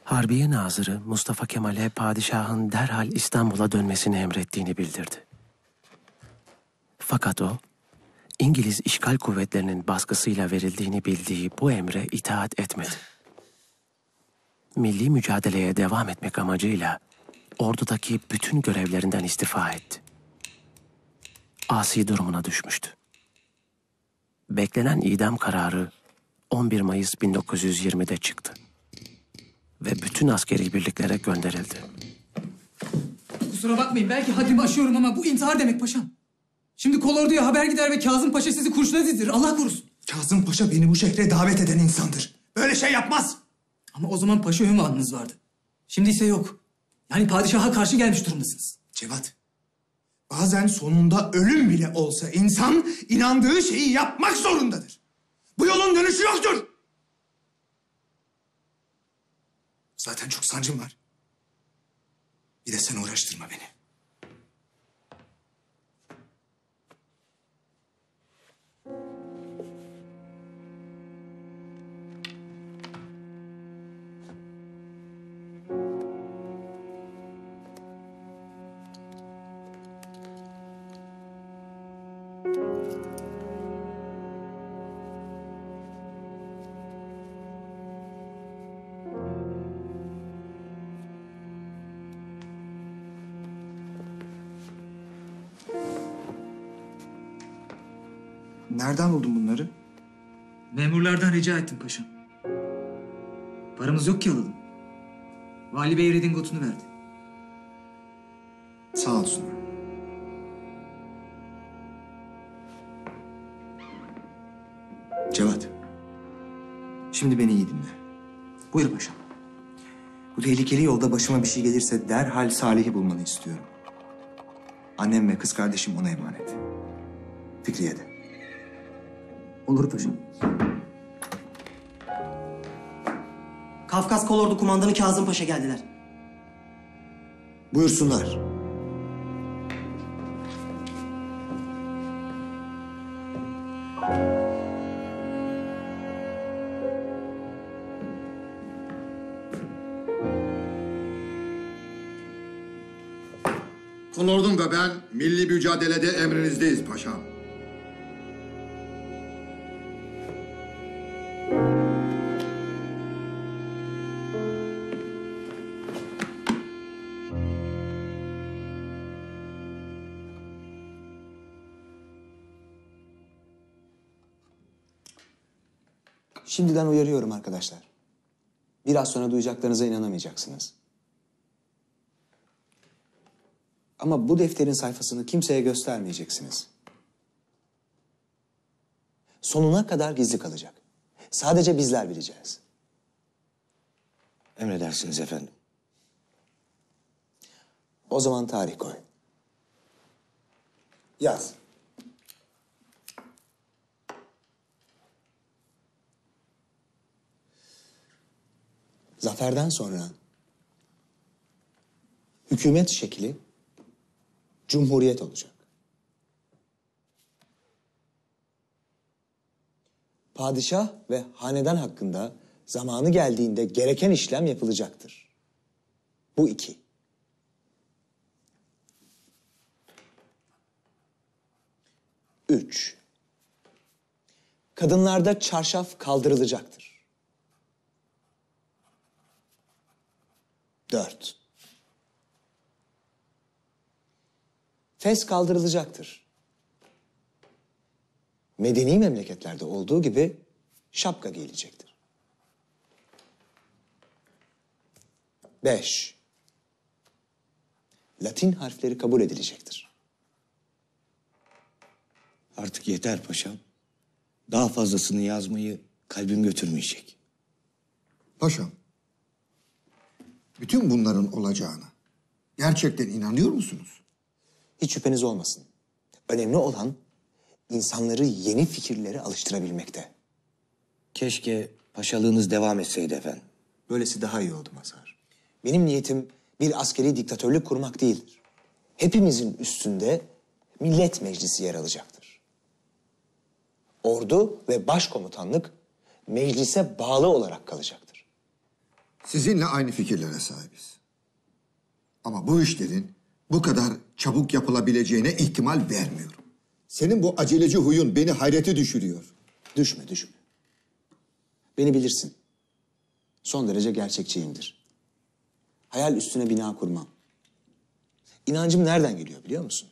Harbiye Nazırı Mustafa Kemal'e padişahın derhal İstanbul'a dönmesini emrettiğini bildirdi. Fakat o, İngiliz işgal kuvvetlerinin baskısıyla verildiğini bildiği bu emre itaat etmedi. Milli mücadeleye devam etmek amacıyla ordudaki bütün görevlerinden istifa etti. Asi durumuna düşmüştü. Beklenen idam kararı 11 Mayıs 1920'de çıktı ve bütün askeri birliklere gönderildi. Kusura bakmayın belki haddimi aşıyorum ama bu intihar demek paşam. Şimdi kolorduya haber gider ve Kazım Paşa sizi kurşuna dizdirir. Allah korusun. Kazım Paşa beni bu şekle davet eden insandır. Böyle şey yapmaz. Ama o zaman paşa ünvanınız vardı. Şimdi ise yok. Yani padişaha karşı gelmiş durumdasınız. Cevat, bazen sonunda ölüm bile olsa insan inandığı şeyi yapmak zorundadır. Bu yolun dönüşü yoktur. Zaten çok sancım var. Bir de sen uğraştırma beni. Nereden buldun bunları? Memurlardan rica ettim paşam. Paramız yok ki alalım. Vali Bey redingotunu verdi. Sağ olsun. Cevat. Şimdi beni iyi dinle. Buyur paşam. Bu tehlikeli yolda başıma bir şey gelirse derhal Salih'i bulmanı istiyorum. Annem ve kız kardeşim ona emanet. Fikriye de. Olur paşam. Kafkas Kolordu Kumandanı Kazım Paşa geldiler. Buyursunlar. Kolordum ve ben milli mücadelede emrinizdeyiz paşam. Şimdiden uyarıyorum arkadaşlar. Biraz sonra duyacaklarınıza inanamayacaksınız. Ama bu defterin sayfasını kimseye göstermeyeceksiniz. Sonuna kadar gizli kalacak. Sadece bizler bileceğiz. Emredersiniz efendim. O zaman tarih koy. Yaz. Zaferden sonra hükümet şekli cumhuriyet olacak. Padişah ve hanedan hakkında zamanı geldiğinde gereken işlem yapılacaktır. Bu iki. Üç. Kadınlarda çarşaf kaldırılacaktır. Dört. Fes kaldırılacaktır. Medeni memleketlerde olduğu gibi şapka giyilecektir. Beş. Latin harfleri kabul edilecektir. Artık yeter paşam. Daha fazlasını yazmayı kalbim götürmeyecek. Paşam, bütün bunların olacağına gerçekten inanıyor musunuz? Hiç şüpheniz olmasın. Önemli olan insanları yeni fikirlere alıştırabilmekte. Keşke paşalığınız devam etseydi efendim. Böylesi daha iyi oldu Mazhar. Benim niyetim bir askeri diktatörlük kurmak değildir. Hepimizin üstünde millet meclisi yer alacaktır. Ordu ve başkomutanlık meclise bağlı olarak kalacaktır. Sizinle aynı fikirlere sahibiz. Ama bu işlerin bu kadar çabuk yapılabileceğine ihtimal vermiyorum. Senin bu aceleci huyun beni hayrete düşürüyor. Düşme, düşme. Beni bilirsin. Son derece gerçekçiyimdir. Hayal üstüne bina kurmam. İnancım nereden geliyor biliyor musun?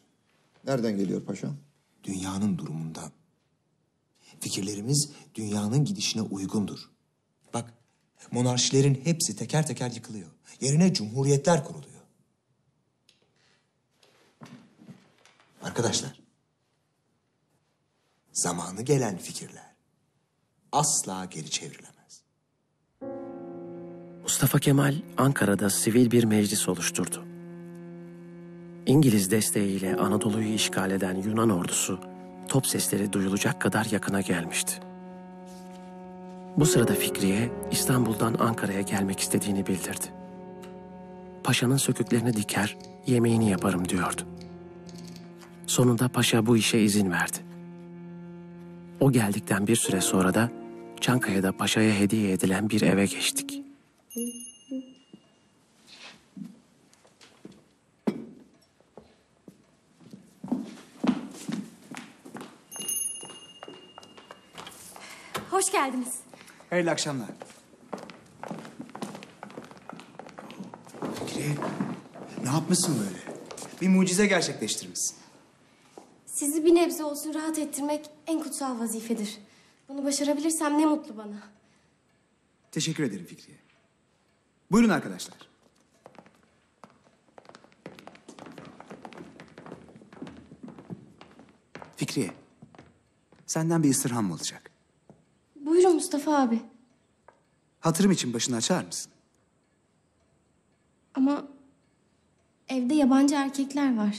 Nereden geliyor paşam? Dünyanın durumunda. Fikirlerimiz dünyanın gidişine uygundur. Monarşilerin hepsi teker teker yıkılıyor. Yerine cumhuriyetler kuruluyor. Arkadaşlar, zamanı gelen fikirler asla geri çevrilemez. Mustafa Kemal Ankara'da sivil bir meclis oluşturdu. İngiliz desteğiyle Anadolu'yu işgal eden Yunan ordusu top sesleri duyulacak kadar yakına gelmişti. Bu sırada Fikriye İstanbul'dan Ankara'ya gelmek istediğini bildirdi. Paşanın söküklerini diker, yemeğini yaparım diyordu. Sonunda paşa bu işe izin verdi. O geldikten bir süre sonra da Çankaya'da paşaya hediye edilen bir eve geçtik. Hoş geldiniz. Hayırlı akşamlar. Fikri, ne yapmışsın böyle? Bir mucize gerçekleştirmişsin. Sizi bir nebze olsun rahat ettirmek en kutsal vazifedir. Bunu başarabilirsem ne mutlu bana. Teşekkür ederim Fikriye. Buyurun arkadaşlar. Fikriye, senden bir istirham olacak. Buyurun Mustafa abi. Hatırım için başını açar mısın? Ama evde yabancı erkekler var.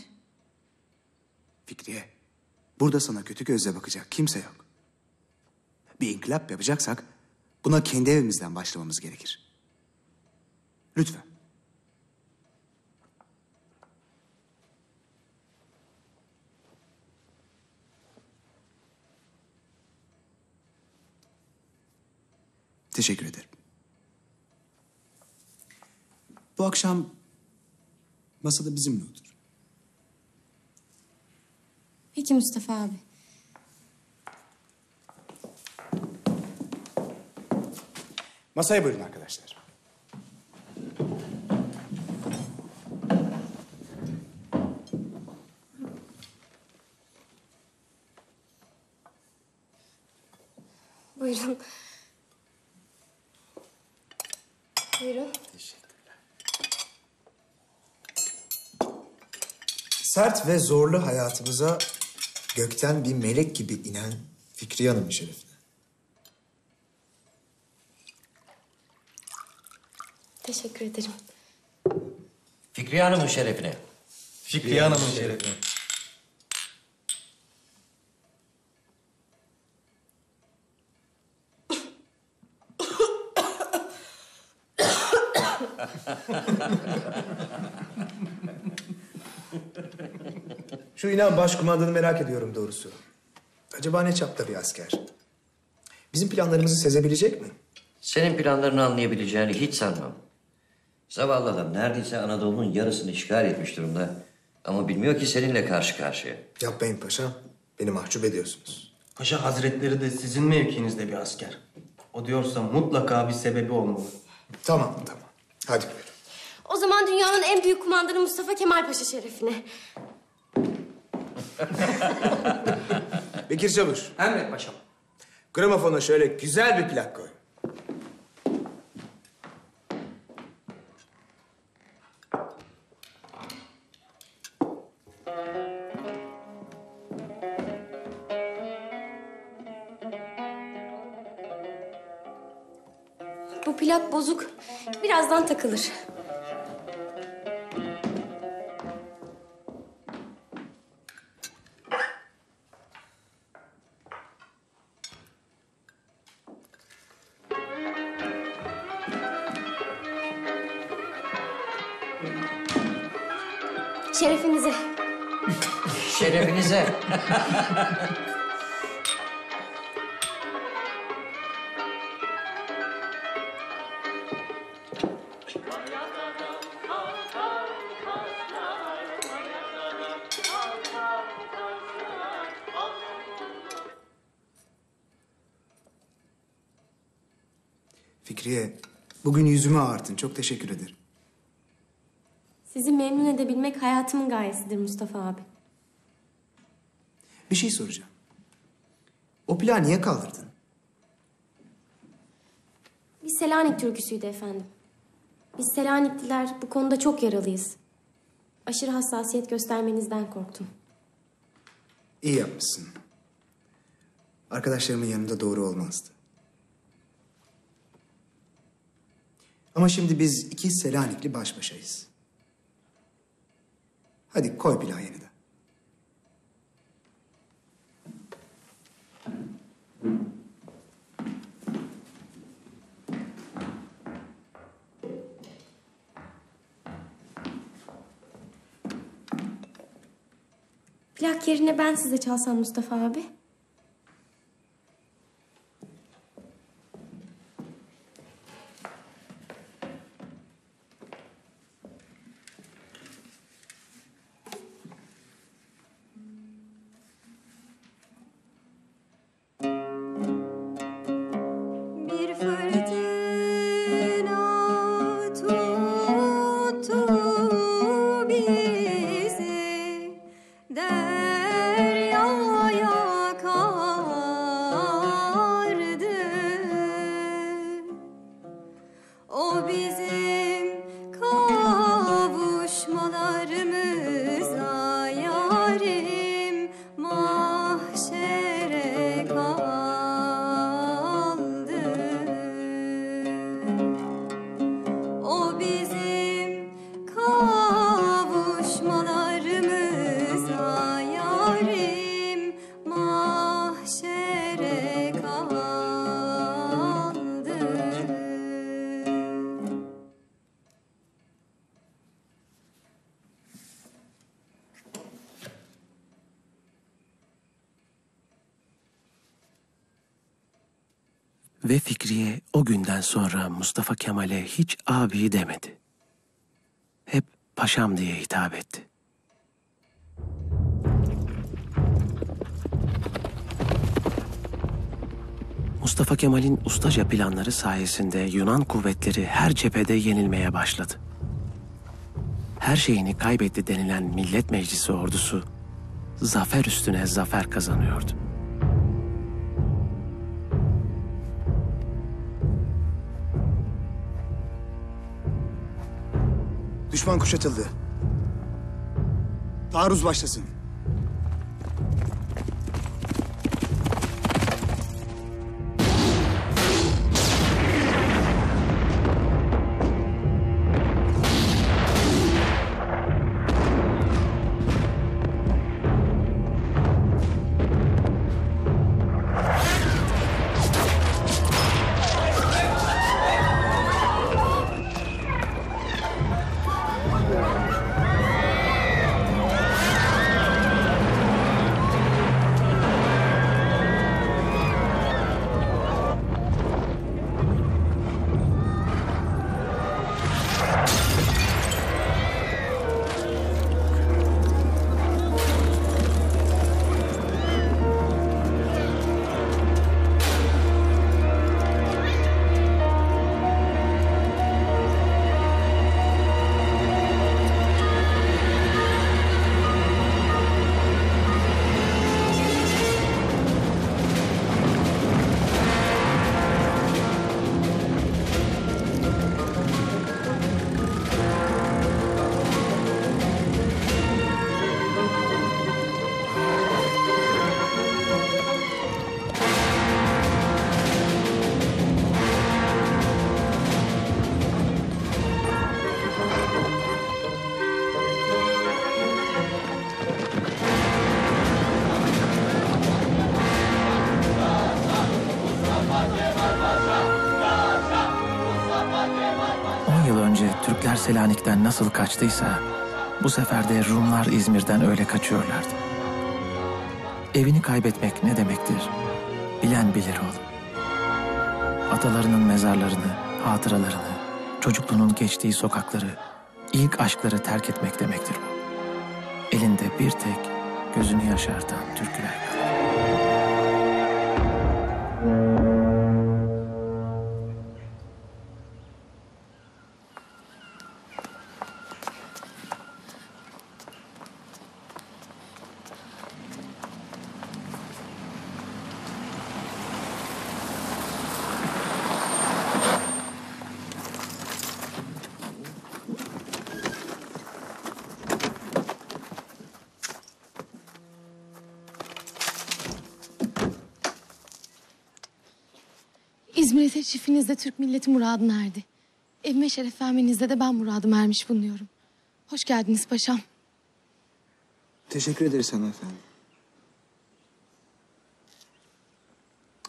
Fikriye, burada sana kötü gözle bakacak kimse yok. bir inkılap yapacaksak buna kendi evimizden başlamamız gerekir. Lütfen. Teşekkür ederim. Bu akşam masada bizimle otur. Peki Mustafa abi. Masaya buyurun arkadaşlar. Buyurun. Buyurun. Sert ve zorlu hayatımıza gökten bir melek gibi inen Fikriye Hanım'ın şerefine. Teşekkür ederim. Fikriye Hanım'ın şerefine. Fikriye Hanım'ın şerefine. Şu inan başkumandanı merak ediyorum doğrusu. Acaba ne çapta bir asker? Bizim planlarımızı sezebilecek mi? Senin planlarını anlayabileceğini hiç sanmam. Zavallı adam neredeyse Anadolu'nun yarısını işgal etmiş durumda. Ama bilmiyor ki seninle karşı karşıya. Yapmayın paşam. Beni mahcup ediyorsunuz. Paşa Hazretleri de sizin mevkinizde bir asker. O diyorsa mutlaka bir sebebi olmalı. Tamam, tamam. Hadi buyurun. O zaman dünyanın en büyük kumandanı Mustafa Kemal Paşa şerefine. Bekir Çavuş. Emret paşam. Gramofona şöyle güzel bir plak koy. Bu plak bozuk. Birazdan takılır. Fikriye, bugün yüzümü ağarttın. Çok teşekkür ederim. Sizi memnun edebilmek hayatımın gayesidir Mustafa abi. Bir şey soracağım. O plağı niye kaldırdın? Bir Selanik türküsüydü efendim. Biz Selanikliler bu konuda çok yaralıyız. Aşırı hassasiyet göstermenizden korktum. İyi yapmışsın. Arkadaşlarımın yanında doğru olmazdı. Ama şimdi biz iki Selanikli baş başayız. Hadi koy plağı yeniden. Plak yerine ben size çalsam Mustafa abi. Sonra Mustafa Kemal'e hiç abi demedi. Hep paşam diye hitap etti. Mustafa Kemal'in ustaca planları sayesinde Yunan kuvvetleri her cephede yenilmeye başladı. Her şeyini kaybetti denilen Millet Meclisi ordusu zafer üstüne zafer kazanıyordu. Düşman kuşatıldı. Taarruz başlasın. Nasıl kaçtıysa bu sefer de Rumlar İzmir'den öyle kaçıyorlardı. Evini kaybetmek ne demektir? Bilen bilir oğlum. Atalarının mezarlarını, hatıralarını, çocukluğunun geçtiği sokakları, ilk aşkları terk etmek demektir bu. Elinde bir tek gözünü yaşartan türküler. Teşrifinizde Türk milleti muradına erdi. Evime şeref vermenizde de ben muradım ermiş bulunuyorum. Hoş geldiniz paşam. Teşekkür ederiz hanımefendi.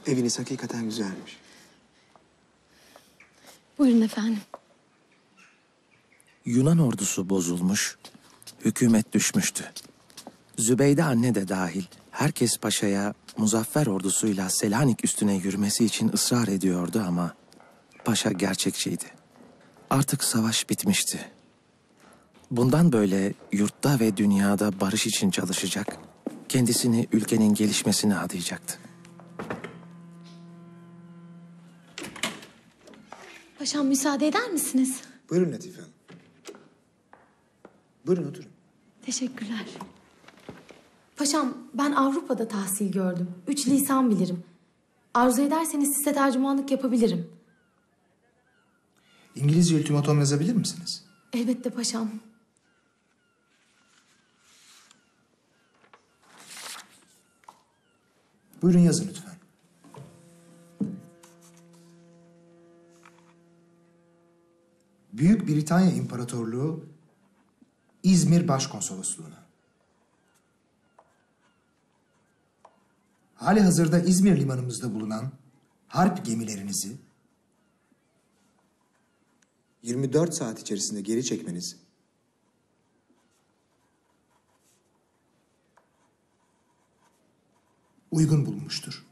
Eviniz hakikaten güzelmiş. Buyurun efendim. Yunan ordusu bozulmuş, hükümet düşmüştü. Zübeyde anne de dahil herkes paşaya muzaffer ordusuyla Selanik üstüne yürümesi için ısrar ediyordu ama paşa gerçekçiydi. Artık savaş bitmişti. Bundan böyle yurtta ve dünyada barış için çalışacak, kendisini ülkenin gelişmesine adayacaktı. Paşam müsaade eder misiniz? Buyurun Latife Hanım. Buyurun oturun. Teşekkürler. Paşam ben Avrupa'da tahsil gördüm. Üç lisan bilirim. Arzu ederseniz size tercümanlık yapabilirim. İngilizce ultimatom yazabilir misiniz? Elbette paşam. Buyurun yazın lütfen. Büyük Britanya İmparatorluğu İzmir Başkonsolosluğu'na. Hali hazırda İzmir limanımızda bulunan harp gemilerinizi 24 saat içerisinde geri çekmeniz uygun bulunmuştur.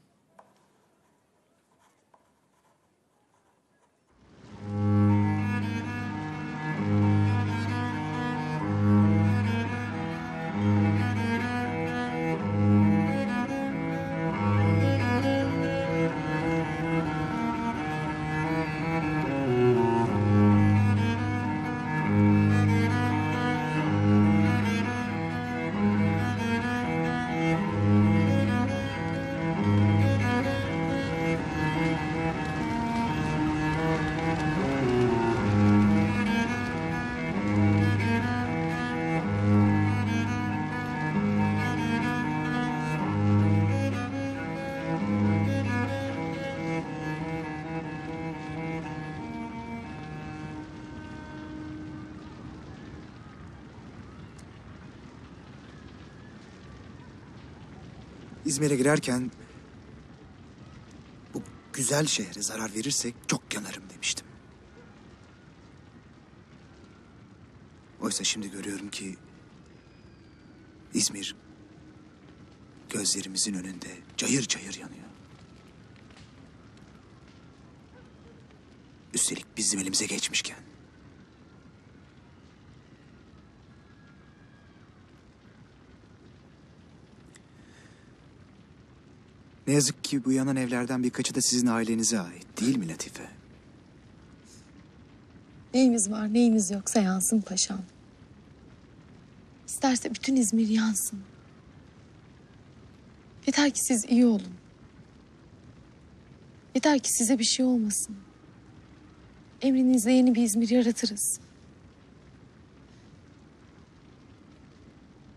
İzmir'e girerken bu güzel şehre zarar verirsek çok yanarım demiştim. Oysa şimdi görüyorum ki İzmir gözlerimizin önünde cayır cayır yanıyor. Üstelik bizim elimize geçmişken. Ne yazık ki bu yanan evlerden birkaçı da sizin ailenize ait değil mi Latife? Neyimiz var neyimiz yoksa yansın paşam. İsterse bütün İzmir yansın. Yeter ki siz iyi olun. Yeter ki size bir şey olmasın. Emrinizle yeni bir İzmir yaratırız.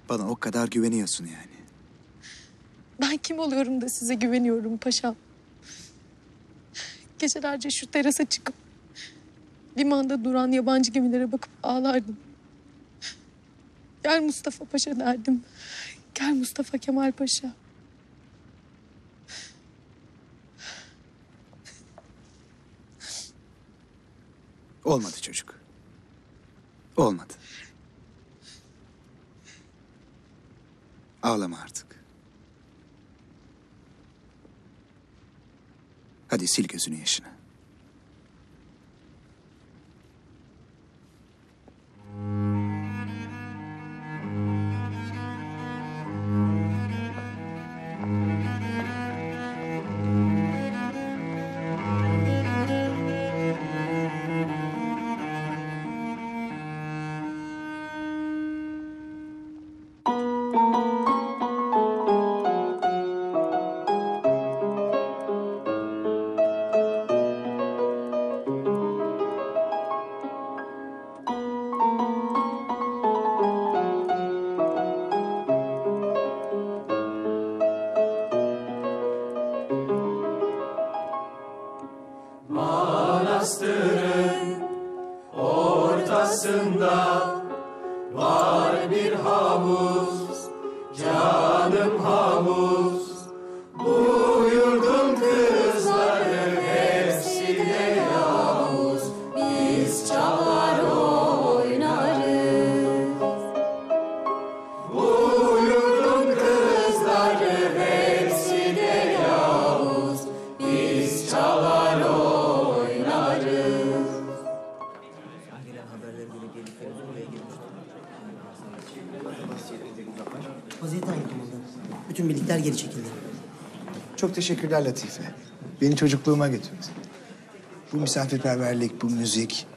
Bana o kadar güveniyorsun yani. Ben kim oluyorum da size güveniyorum paşam. Gecelerce şu terasa çıkıp limanda duran yabancı gemilere bakıp ağlardım. Gel Mustafa Paşa derdim. Gel Mustafa Kemal Paşa. Olmadı çocuk. Olmadı. Ağlama artık. Hadi sil gözünü yaşını. Var bir havuz, canım havuz. Çok teşekkürler Latife. Beni çocukluğuma götürdü. Bu misafirperverlik, bu müzik,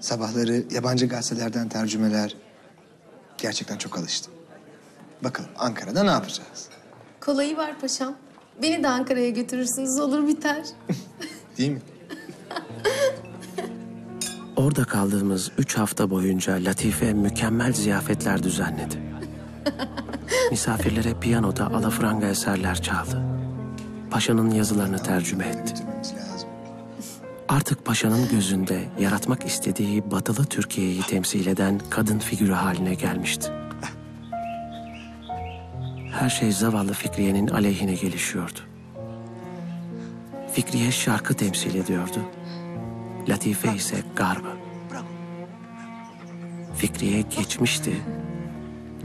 sabahları yabancı gazetelerden tercümeler. Gerçekten çok alıştım. Bakalım Ankara'da ne yapacağız? Kolayı var paşam. Beni de Ankara'ya götürürsünüz olur biter. Değil mi? Orada kaldığımız üç hafta boyunca Latife mükemmel ziyafetler düzenledi. Misafirlere piyanoda alafranga eserler çaldı. Paşanın yazılarını tercüme etti. Artık paşanın gözünde yaratmak istediği batılı Türkiye'yi temsil eden kadın figürü haline gelmişti. Her şey zavallı Fikriye'nin aleyhine gelişiyordu. Fikriye şarkı temsil ediyordu. Latife ise garbı. Fikriye geçmişti.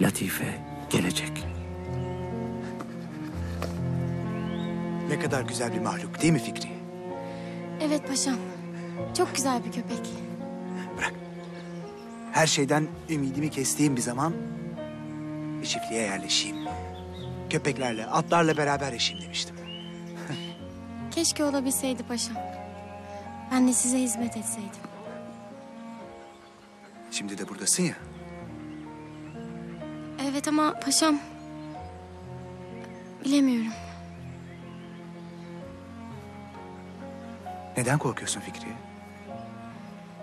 Latife gelecek. Ne kadar güzel bir mahluk değil mi Fikri? Evet paşam. Çok güzel bir köpek. Her şeyden ümidimi kestiğim bir zaman çiftliğe yerleşeyim. Köpeklerle, atlarla beraber yaşayayım demiştim. Keşke olabilseydi paşam. Ben de size hizmet etseydim. Şimdi de buradasın ya. Evet ama paşam... Bilemiyorum. Neden korkuyorsun Fikri?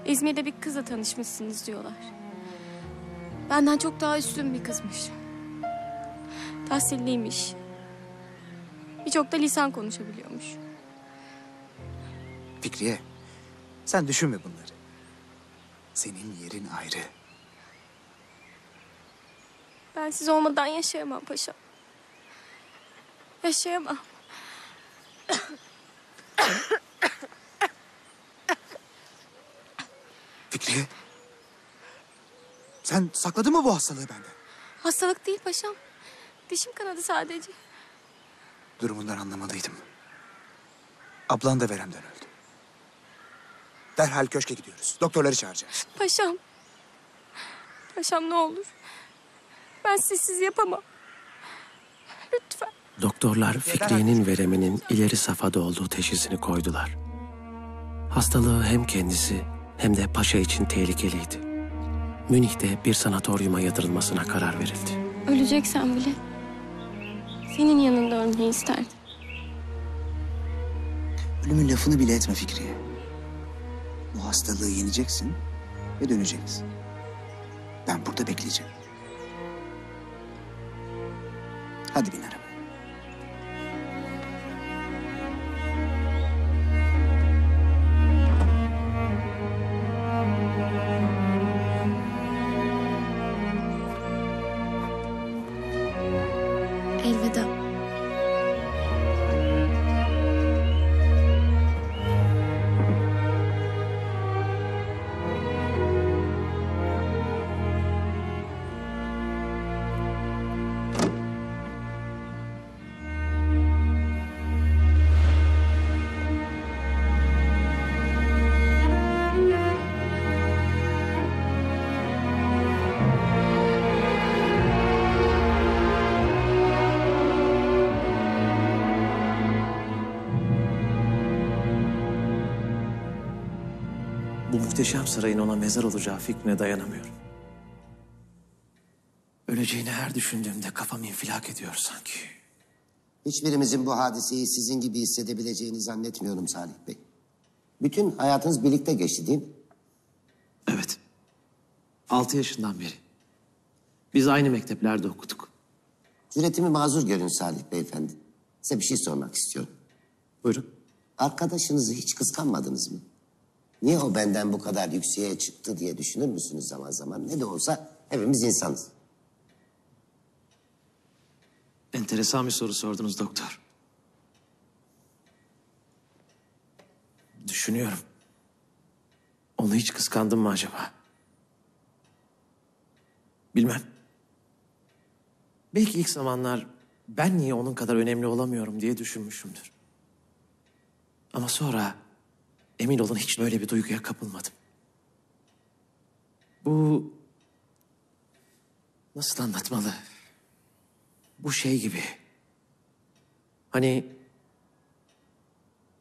İzmir'de bir kızla tanışmışsınız diyorlar. Benden çok daha üstün bir kızmış. Tahsilliymiş. Birçok da lisan konuşabiliyormuş. Fikriye, sen düşünme bunları. Senin yerin ayrı. Ben siz olmadan yaşayamam paşam. Yaşayamam. Fikriye. Sen sakladın mı bu hastalığı benden? Hastalık değil paşam. Dişim kanadı sadece. Durumundan anlamalıydım. Ablan da veremden öldü. Derhal köşke gidiyoruz. Doktorları çağıracağız. Paşam. Paşam ne olur. Ben sizsiz yapamam. Lütfen. Doktorlar Fikriye'nin vereminin ileri safhada olduğu teşhisini koydular. Hastalığı hem kendisi hem de paşa için tehlikeliydi. Münih'te bir sanatoryuma yatırılmasına karar verildi. Öleceksen bile senin yanında ölmeyi isterdim. Ölümün lafını bile etme Fikriye. Bu hastalığı yeneceksin ve döneceksin. Ben burada bekleyeceğim. Hadi bin araba. Muhteşem sarayın ona mezar olacağı fikrine dayanamıyorum. Öleceğini her düşündüğümde kafam infilak ediyor sanki. Hiçbirimizin bu hadiseyi sizin gibi hissedebileceğini zannetmiyorum Salih Bey. Bütün hayatınız birlikte geçti değil mi? Evet. Altı yaşından beri. Biz aynı mekteplerde okuduk. Cüretimi mazur görün Salih Beyefendi. Size bir şey sormak istiyorum. Buyurun. Arkadaşınızı hiç kıskanmadınız mı? Niye o benden bu kadar yükseğe çıktı diye düşünür müsünüz zaman zaman? Ne de olsa hepimiz insanız. Enteresan bir soru sordunuz doktor. Düşünüyorum. Onu hiç kıskandım mı acaba? Bilmem. Belki ilk zamanlar ben niye onun kadar önemli olamıyorum diye düşünmüşümdür. Ama sonra emin olun hiç böyle bir duyguya kapılmadım. Bu nasıl anlatmalı? Bu şey gibi. Hani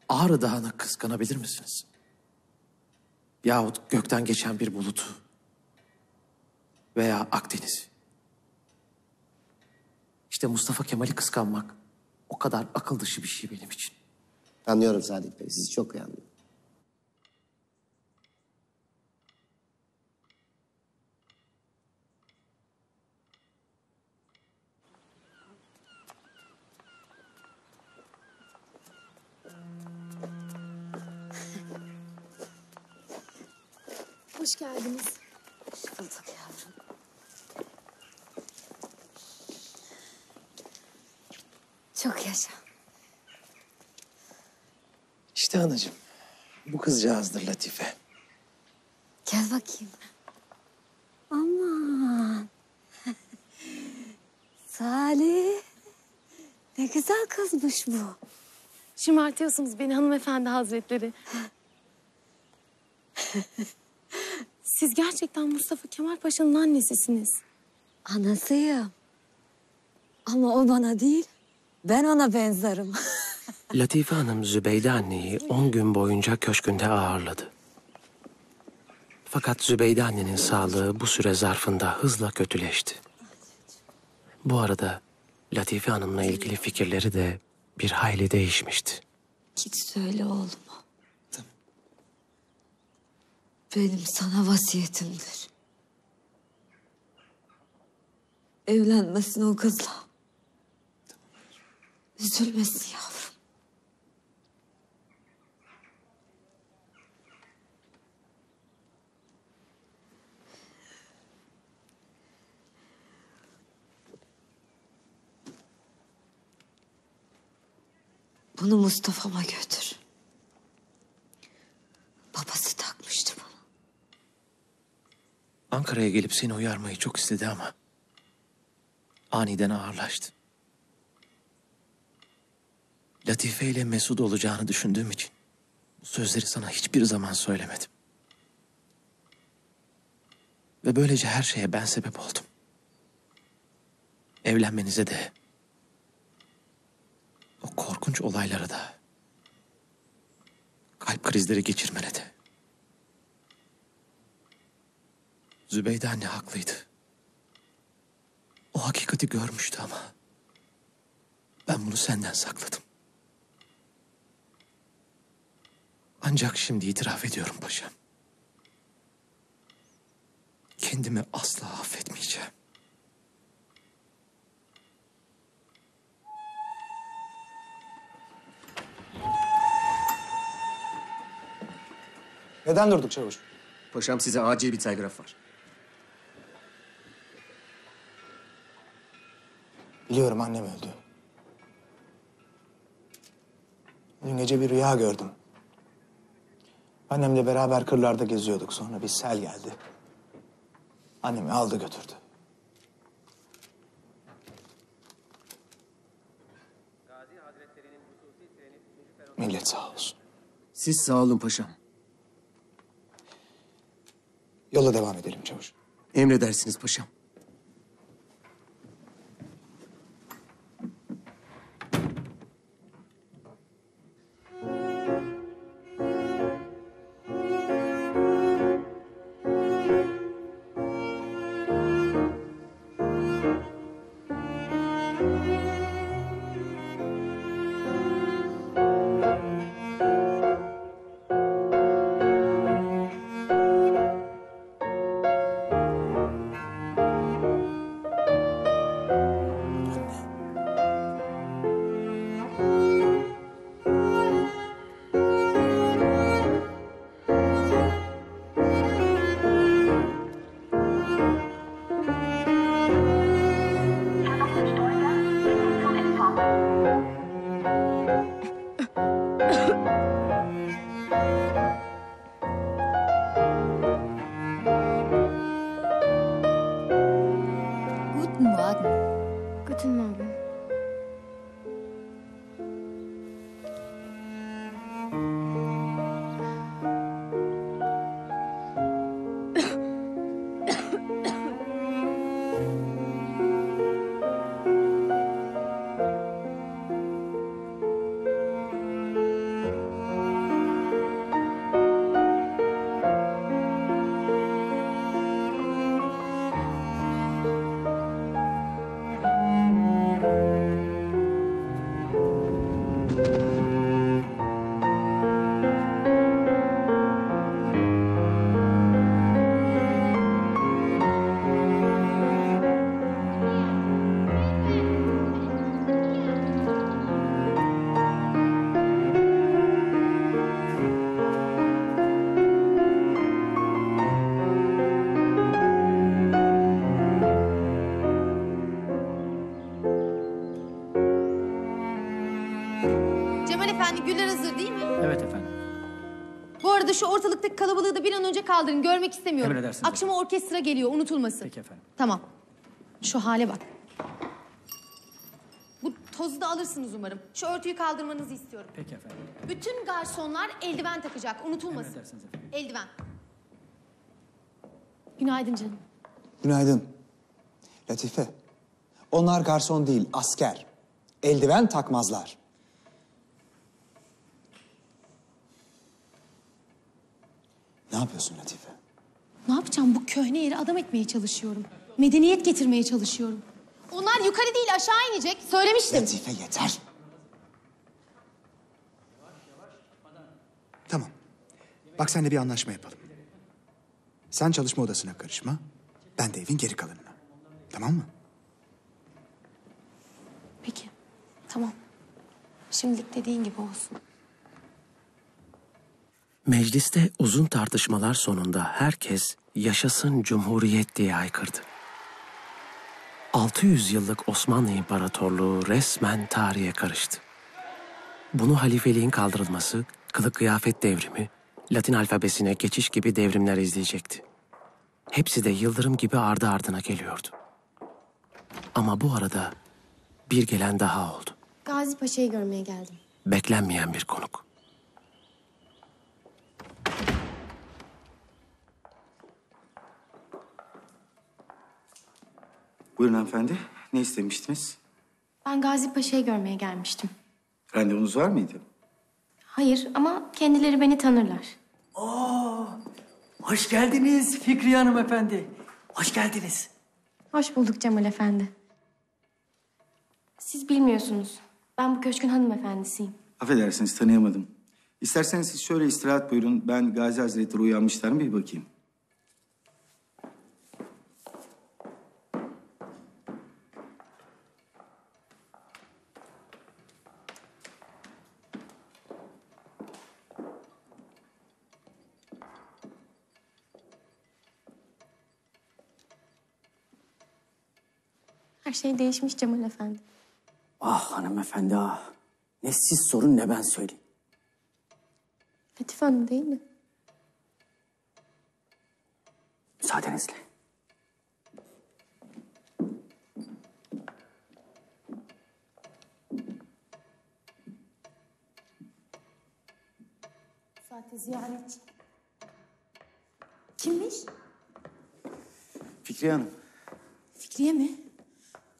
Ağrı Dağı'nı kıskanabilir misiniz? Yahut gökten geçen bir bulutu. Veya Akdeniz. İşte Mustafa Kemal'i kıskanmak o kadar akıl dışı bir şey benim için. Anlıyorum Salih Bey, sizi çok iyi anlıyorum. Hoş geldiniz. Bulduk yavrum. Çok yaşa. İşte anacığım. Bu kızcağızdır Latife. Gel bakayım. Aman. Salih. Ne güzel kızmış bu. Şımartıyorsunuz beni hanımefendi hazretleri. Siz gerçekten Mustafa Kemal Paşa'nın annesisiniz. Anasıyım. Ama o bana değil, ben ona benzerim. Latife Hanım Zübeyde anneyi on gün boyunca köşkünde ağırladı. Fakat Zübeyde annenin sağlığı bu süre zarfında hızla kötüleşti. Bu arada Latife Hanım'la ilgili fikirleri de bir hayli değişmişti. Git söyle oğluma. Benim sana vasiyetimdir. Evlenmesin o kızla. Üzülmesin yavrum. Bunu Mustafa'ma götür. Babası bunu. Ankara'ya gelip seni uyarmayı çok istedi ama aniden ağırlaştı. Latife ile Mesut olacağını düşündüğüm için bu sözleri sana hiçbir zaman söylemedim. Ve böylece her şeye ben sebep oldum. Evlenmenize de, o korkunç olaylara da, kalp krizleri geçirmene de. Zübeyde anne haklıydı. O hakikati görmüştü ama ben bunu senden sakladım. Ancak şimdi itiraf ediyorum paşam. Kendimi asla affetmeyeceğim. Neden durduk çavuş? Paşam size acil bir telgraf var. Biliyorum annem öldü. Dün gece bir rüya gördüm. Annemle beraber kırlarda geziyorduk. Sonra bir sel geldi. Annemi aldı götürdü. Millet sağ olsun. Siz sağ olun paşam. Yola devam edelim çavuş. Emredersiniz paşam. Ortalıktaki kalabalığı da bir an önce kaldırın. Görmek istemiyorum. Emredersiniz Akşama orkestra geliyor unutulmasın. Peki efendim. Tamam. Şu hale bak. Bu tozu da alırsınız umarım. Şu örtüyü kaldırmanızı istiyorum. Peki efendim. Bütün garsonlar eldiven takacak. Unutulmasın. Emredersiniz efendim. Eldiven. Günaydın canım. Günaydın. Latife. Onlar garson değil, asker. Eldiven takmazlar. Ne yapıyorsun Latife? Ne yapacağım? Bu köhne yeri adam etmeye çalışıyorum. Medeniyet getirmeye çalışıyorum. Onlar yukarı değil aşağı inecek. Söylemiştim. Latife yeter. Tamam. Bak seninle bir anlaşma yapalım. Sen çalışma odasına karışma. Ben de evin geri kalanına. Tamam mı? Peki. Tamam. Şimdilik dediğin gibi olsun. Mecliste uzun tartışmalar sonunda herkes yaşasın cumhuriyet diye haykırdı. 600 yıllık Osmanlı İmparatorluğu resmen tarihe karıştı. Bunu halifeliğin kaldırılması, kılık kıyafet devrimi, Latin alfabesine geçiş gibi devrimler izleyecekti. Hepsi de yıldırım gibi ardı ardına geliyordu. Ama bu arada bir gelen daha oldu. Gazi Paşa'yı görmeye geldim. Beklenmeyen bir konuk. Buyurun hanımefendi. Ne istemiştiniz? Ben Gazi Paşa'yı görmeye gelmiştim. Randevunuz var mıydı? Hayır ama kendileri beni tanırlar. Oo, hoş geldiniz Fikriye Hanım efendi. Hoş geldiniz. Hoş bulduk Cemal Efendi. Siz bilmiyorsunuz. Ben bu köşkün hanımefendisiyim. Affedersiniz tanıyamadım. İsterseniz siz şöyle istirahat buyurun. Ben Gazi Hazretleri uyanmışlar mı bir bakayım. Şey değişmiş Cemal Efendi. Ah hanımefendi ah. Ne siz sorun ne ben söyleyeyim. Latife Hanım değil mi? Müsaadenizle. Saate ziyaretçi. Kimmiş? Fikriye Hanım. Fikriye mi?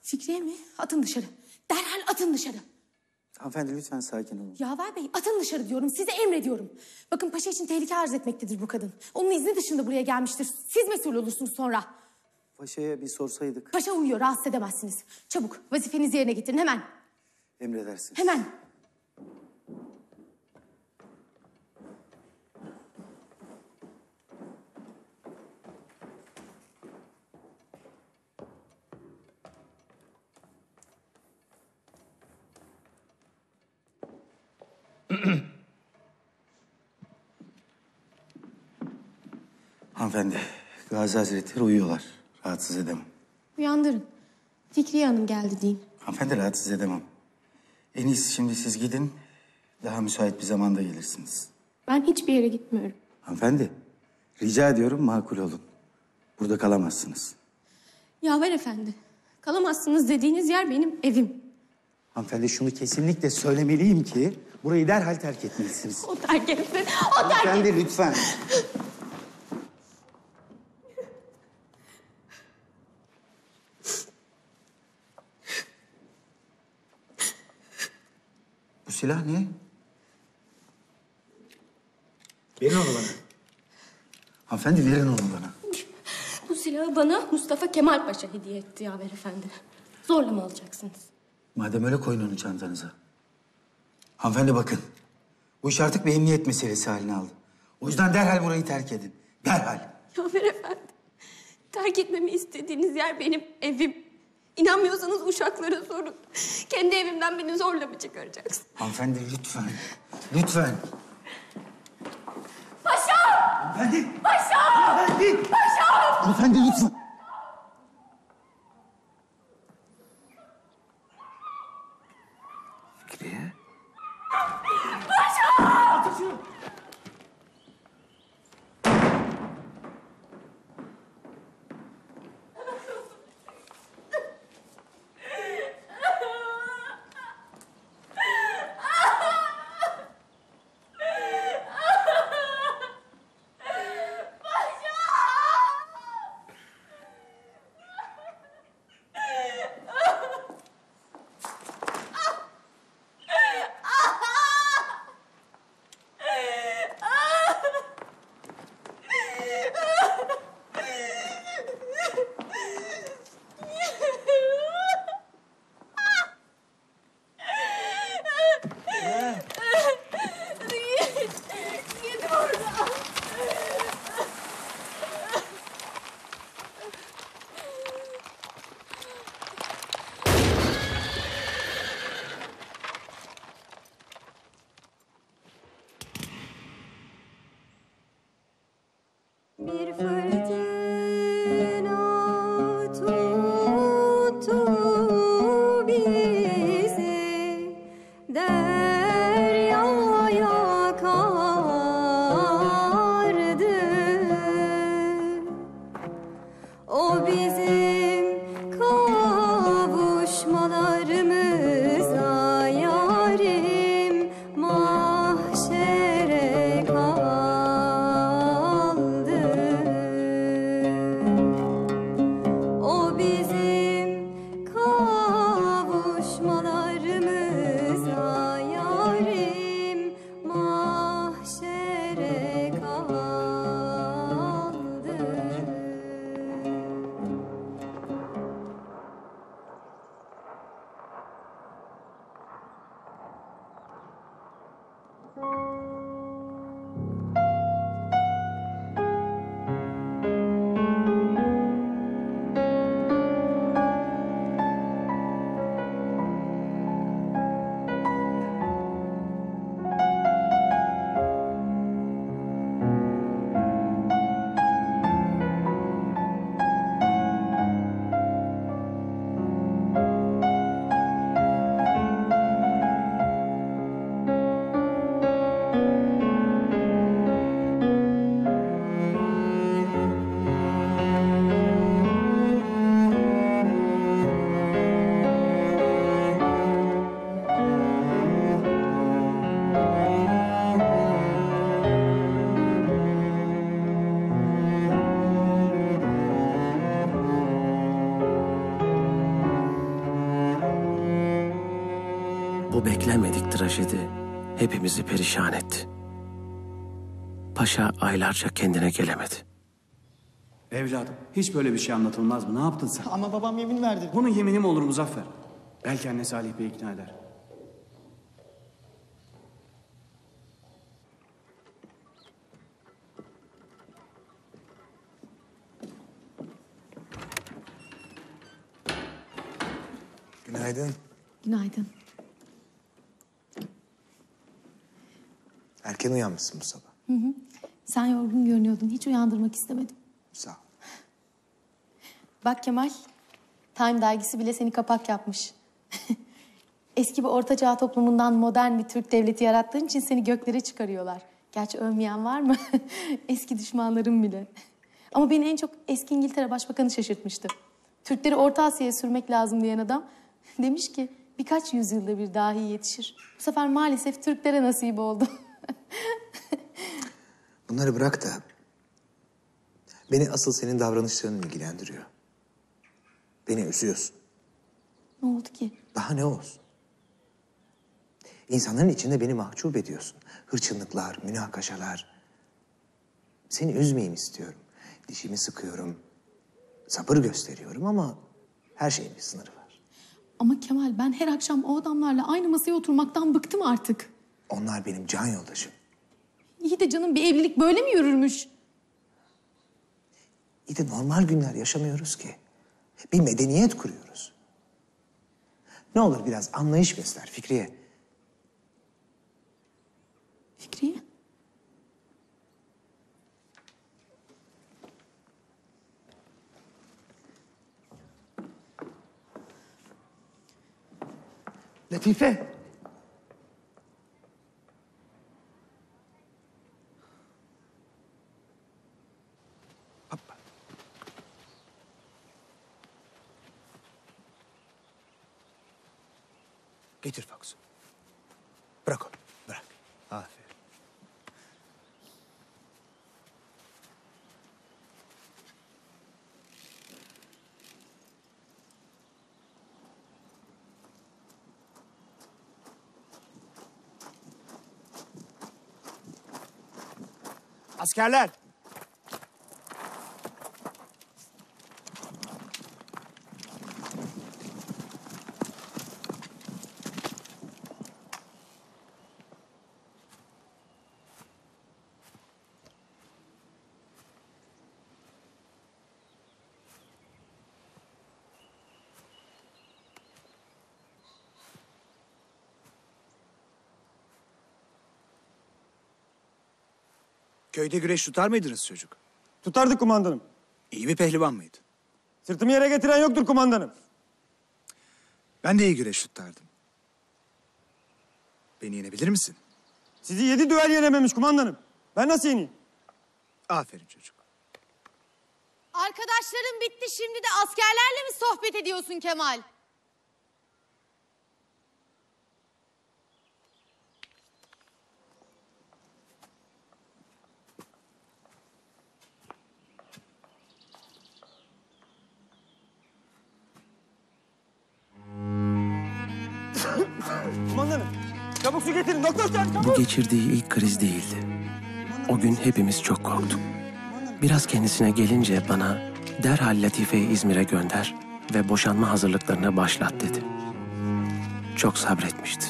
Fikriye mi? Atın dışarı. Derhal atın dışarı. Hanımefendi lütfen sakin olun. Yaver Bey atın dışarı diyorum. Size emrediyorum. Bakın paşa için tehlike arz etmektedir bu kadın. Onun izni dışında buraya gelmiştir. Siz mesul olursunuz sonra. Paşa'ya bir sorsaydık. Paşa uyuyor rahatsız edemezsiniz. Çabuk vazifenizi yerine getirin hemen. Emredersiniz. Hemen. Hanımefendi, Gazi Hazretleri uyuyorlar. Rahatsız edemem. Uyandırın. Fikriye Hanım geldi deyin. Hanımefendi rahatsız edemem. En iyisi şimdi siz gidin. Daha müsait bir zamanda gelirsiniz. Ben hiçbir yere gitmiyorum. Hanımefendi, rica ediyorum makul olun. Burada kalamazsınız. Yaver Efendi. Kalamazsınız dediğiniz yer benim evim. Hanımefendi şunu kesinlikle söylemeliyim ki burayı derhal terk etmelisiniz. O terk etsin. O terk Hanımefendi lütfen. Silah ne? Verin onu bana. Hanımefendi verin onu bana. Bu silahı bana Mustafa Kemal Paşa hediye etti Yaver Efendi. Zorla mı alacaksınız? Madem öyle koyun onu çantanıza. Hanımefendi bakın. Bu iş artık bir emniyet meselesi haline aldı. O yüzden derhal burayı terk edin. Derhal. Yaver Efendi. Terk etmemi istediğiniz yer benim evim. İnanmıyorsanız uşaklara sorun. Kendi evimden beni zorla mı çıkaracaksın? Hanımefendi lütfen. Lütfen. Paşa! Hanımefendi. Paşa! Paşa! Hanımefendi lütfen. Fikriye. Paşa! Git hepimizi perişan etti. Paşa aylarca kendine gelemedi. Evladım hiç böyle bir şey anlatılmaz mı? Ne yaptın sen? Ama babam yemin verdi. Bunun yemini mi olur Muzaffer? Belki anne Salih Bey ikna eder. Günaydın. Günaydın. Uyanmışsın bu sabah. Hı hı. Sen yorgun görünüyordun. Hiç uyandırmak istemedim. Sağ ol. Bak Kemal, Time dergisi bile seni kapak yapmış. Eski bir orta çağ toplumundan modern bir Türk devleti yarattığın için seni göklere çıkarıyorlar. Gerçi övmeyen var mı? eski düşmanlarım bile. Ama beni en çok eski İngiltere Başbakanı şaşırtmıştı. Türkleri Orta Asya'ya sürmek lazım diyen adam demiş ki birkaç yüzyılda bir dahi yetişir. Bu sefer maalesef Türklere nasip oldu. Bunları bırak da beni asıl senin davranışların ilgilendiriyor. Beni üzüyorsun. ne oldu ki? Daha ne olsun? İnsanların içinde beni mahcup ediyorsun. Hırçınlıklar, münakaşalar. Seni üzmeyeyim istiyorum. Dişimi sıkıyorum. Sabır gösteriyorum ama her şeyin bir sınırı var. Ama Kemal ben her akşam o adamlarla aynı masaya oturmaktan bıktım artık. Onlar benim can yoldaşım. İyi de canım bir evlilik böyle mi yürürmüş? İyi de normal günler yaşamıyoruz ki. Bir medeniyet kuruyoruz. Ne olur biraz anlayış göster Fikriye. Fikriye? Latife. Getir faksı. Bırak onu. Bırak. Aferin. Askerler. Köyde güreş tutar mıydınız çocuk? Tutardık kumandanım. İyi bir pehlivan mıydın? Sırtımı yere getiren yoktur kumandanım. Ben de iyi güreş tutardım. Beni yenebilir misin? Sizi yedi düel yenememiş kumandanım. Ben nasıl yeneyim? Aferin çocuk. Arkadaşlarım bitti şimdi de askerlerle mi sohbet ediyorsun Kemal? kumandanım. Çabuk su getirin doktor sen çabuk. Bu geçirdiği ilk kriz değildi. O gün hepimiz çok korktuk. Biraz kendisine gelince bana derhal Latife'yi İzmir'e gönder ve boşanma hazırlıklarına başlat dedi. Çok sabretmişti.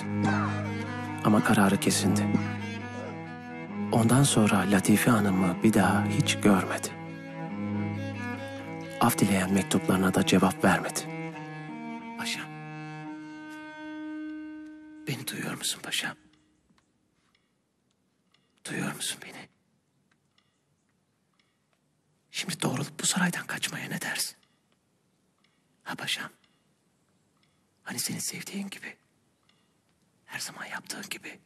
Ama kararı kesindi. Ondan sonra Latife Hanım'ı bir daha hiç görmedi. Af dileyen mektuplarına da cevap vermedi. Beni duyuyor musun paşam? Duyuyor musun beni? Şimdi doğrulup bu saraydan kaçmaya ne dersin? Ha paşam. Hani seni sevdiğin gibi. Her zaman yaptığın gibi.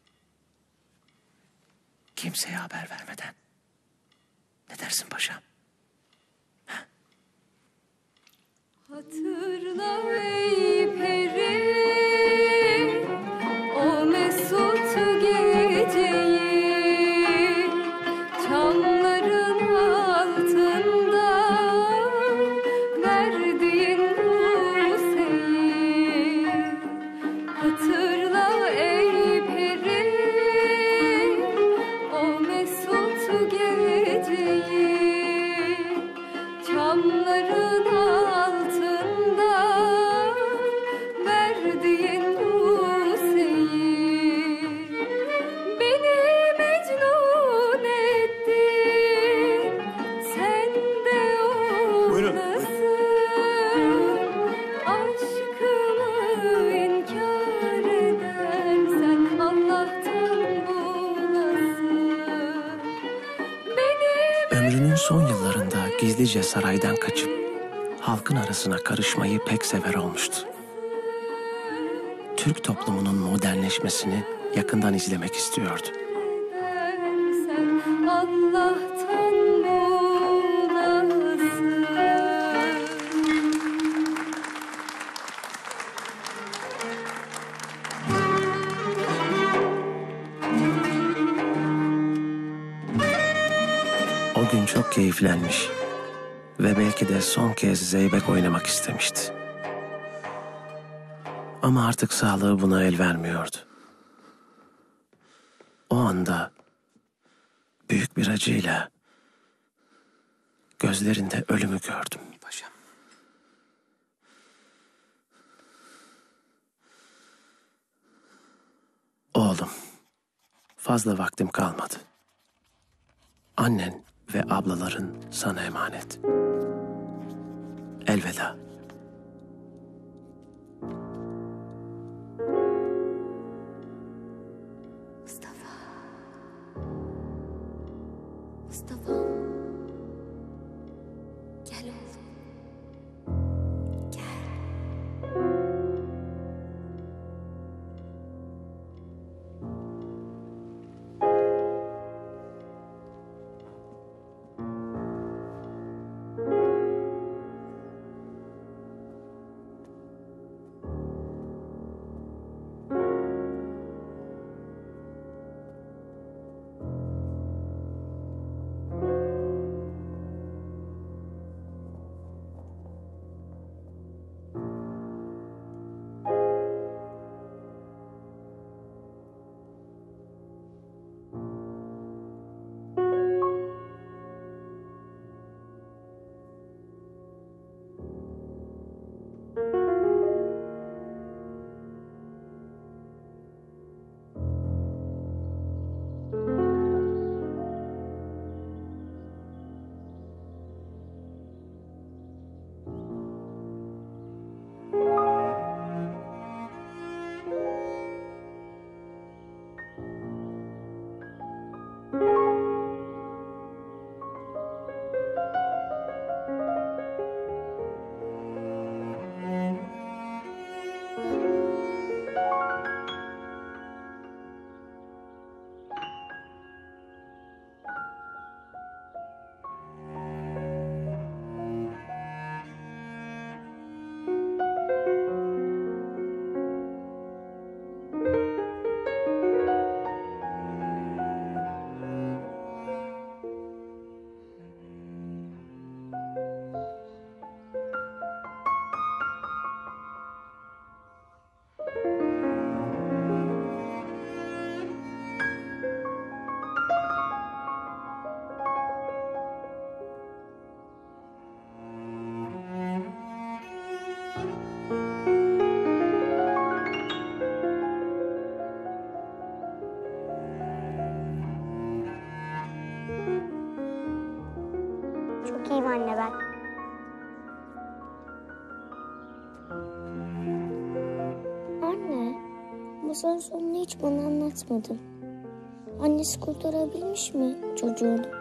Kimseye haber vermeden. Ne dersin paşam? Hatırla ey peri Ömrünün son yıllarında gizlice saraydan kaçıp halkın arasına karışmayı pek sever olmuştu. Türk toplumunun modernleşmesini yakından izlemek istiyordu. Keyiflenmiş ve belki de son kez zeybek oynamak istemişti. Ama artık sağlığı buna el vermiyordu. O anda büyük bir acıyla gözlerinde ölümü gördüm. Paşam. Oğlum, fazla vaktim kalmadı. Annen ve ablaların sana emanet. Elveda. Erkeğim anne ben. Anne, masalın sonunu hiç bana anlatmadın. Annesi kurtarabilmiş mi çocuğunu?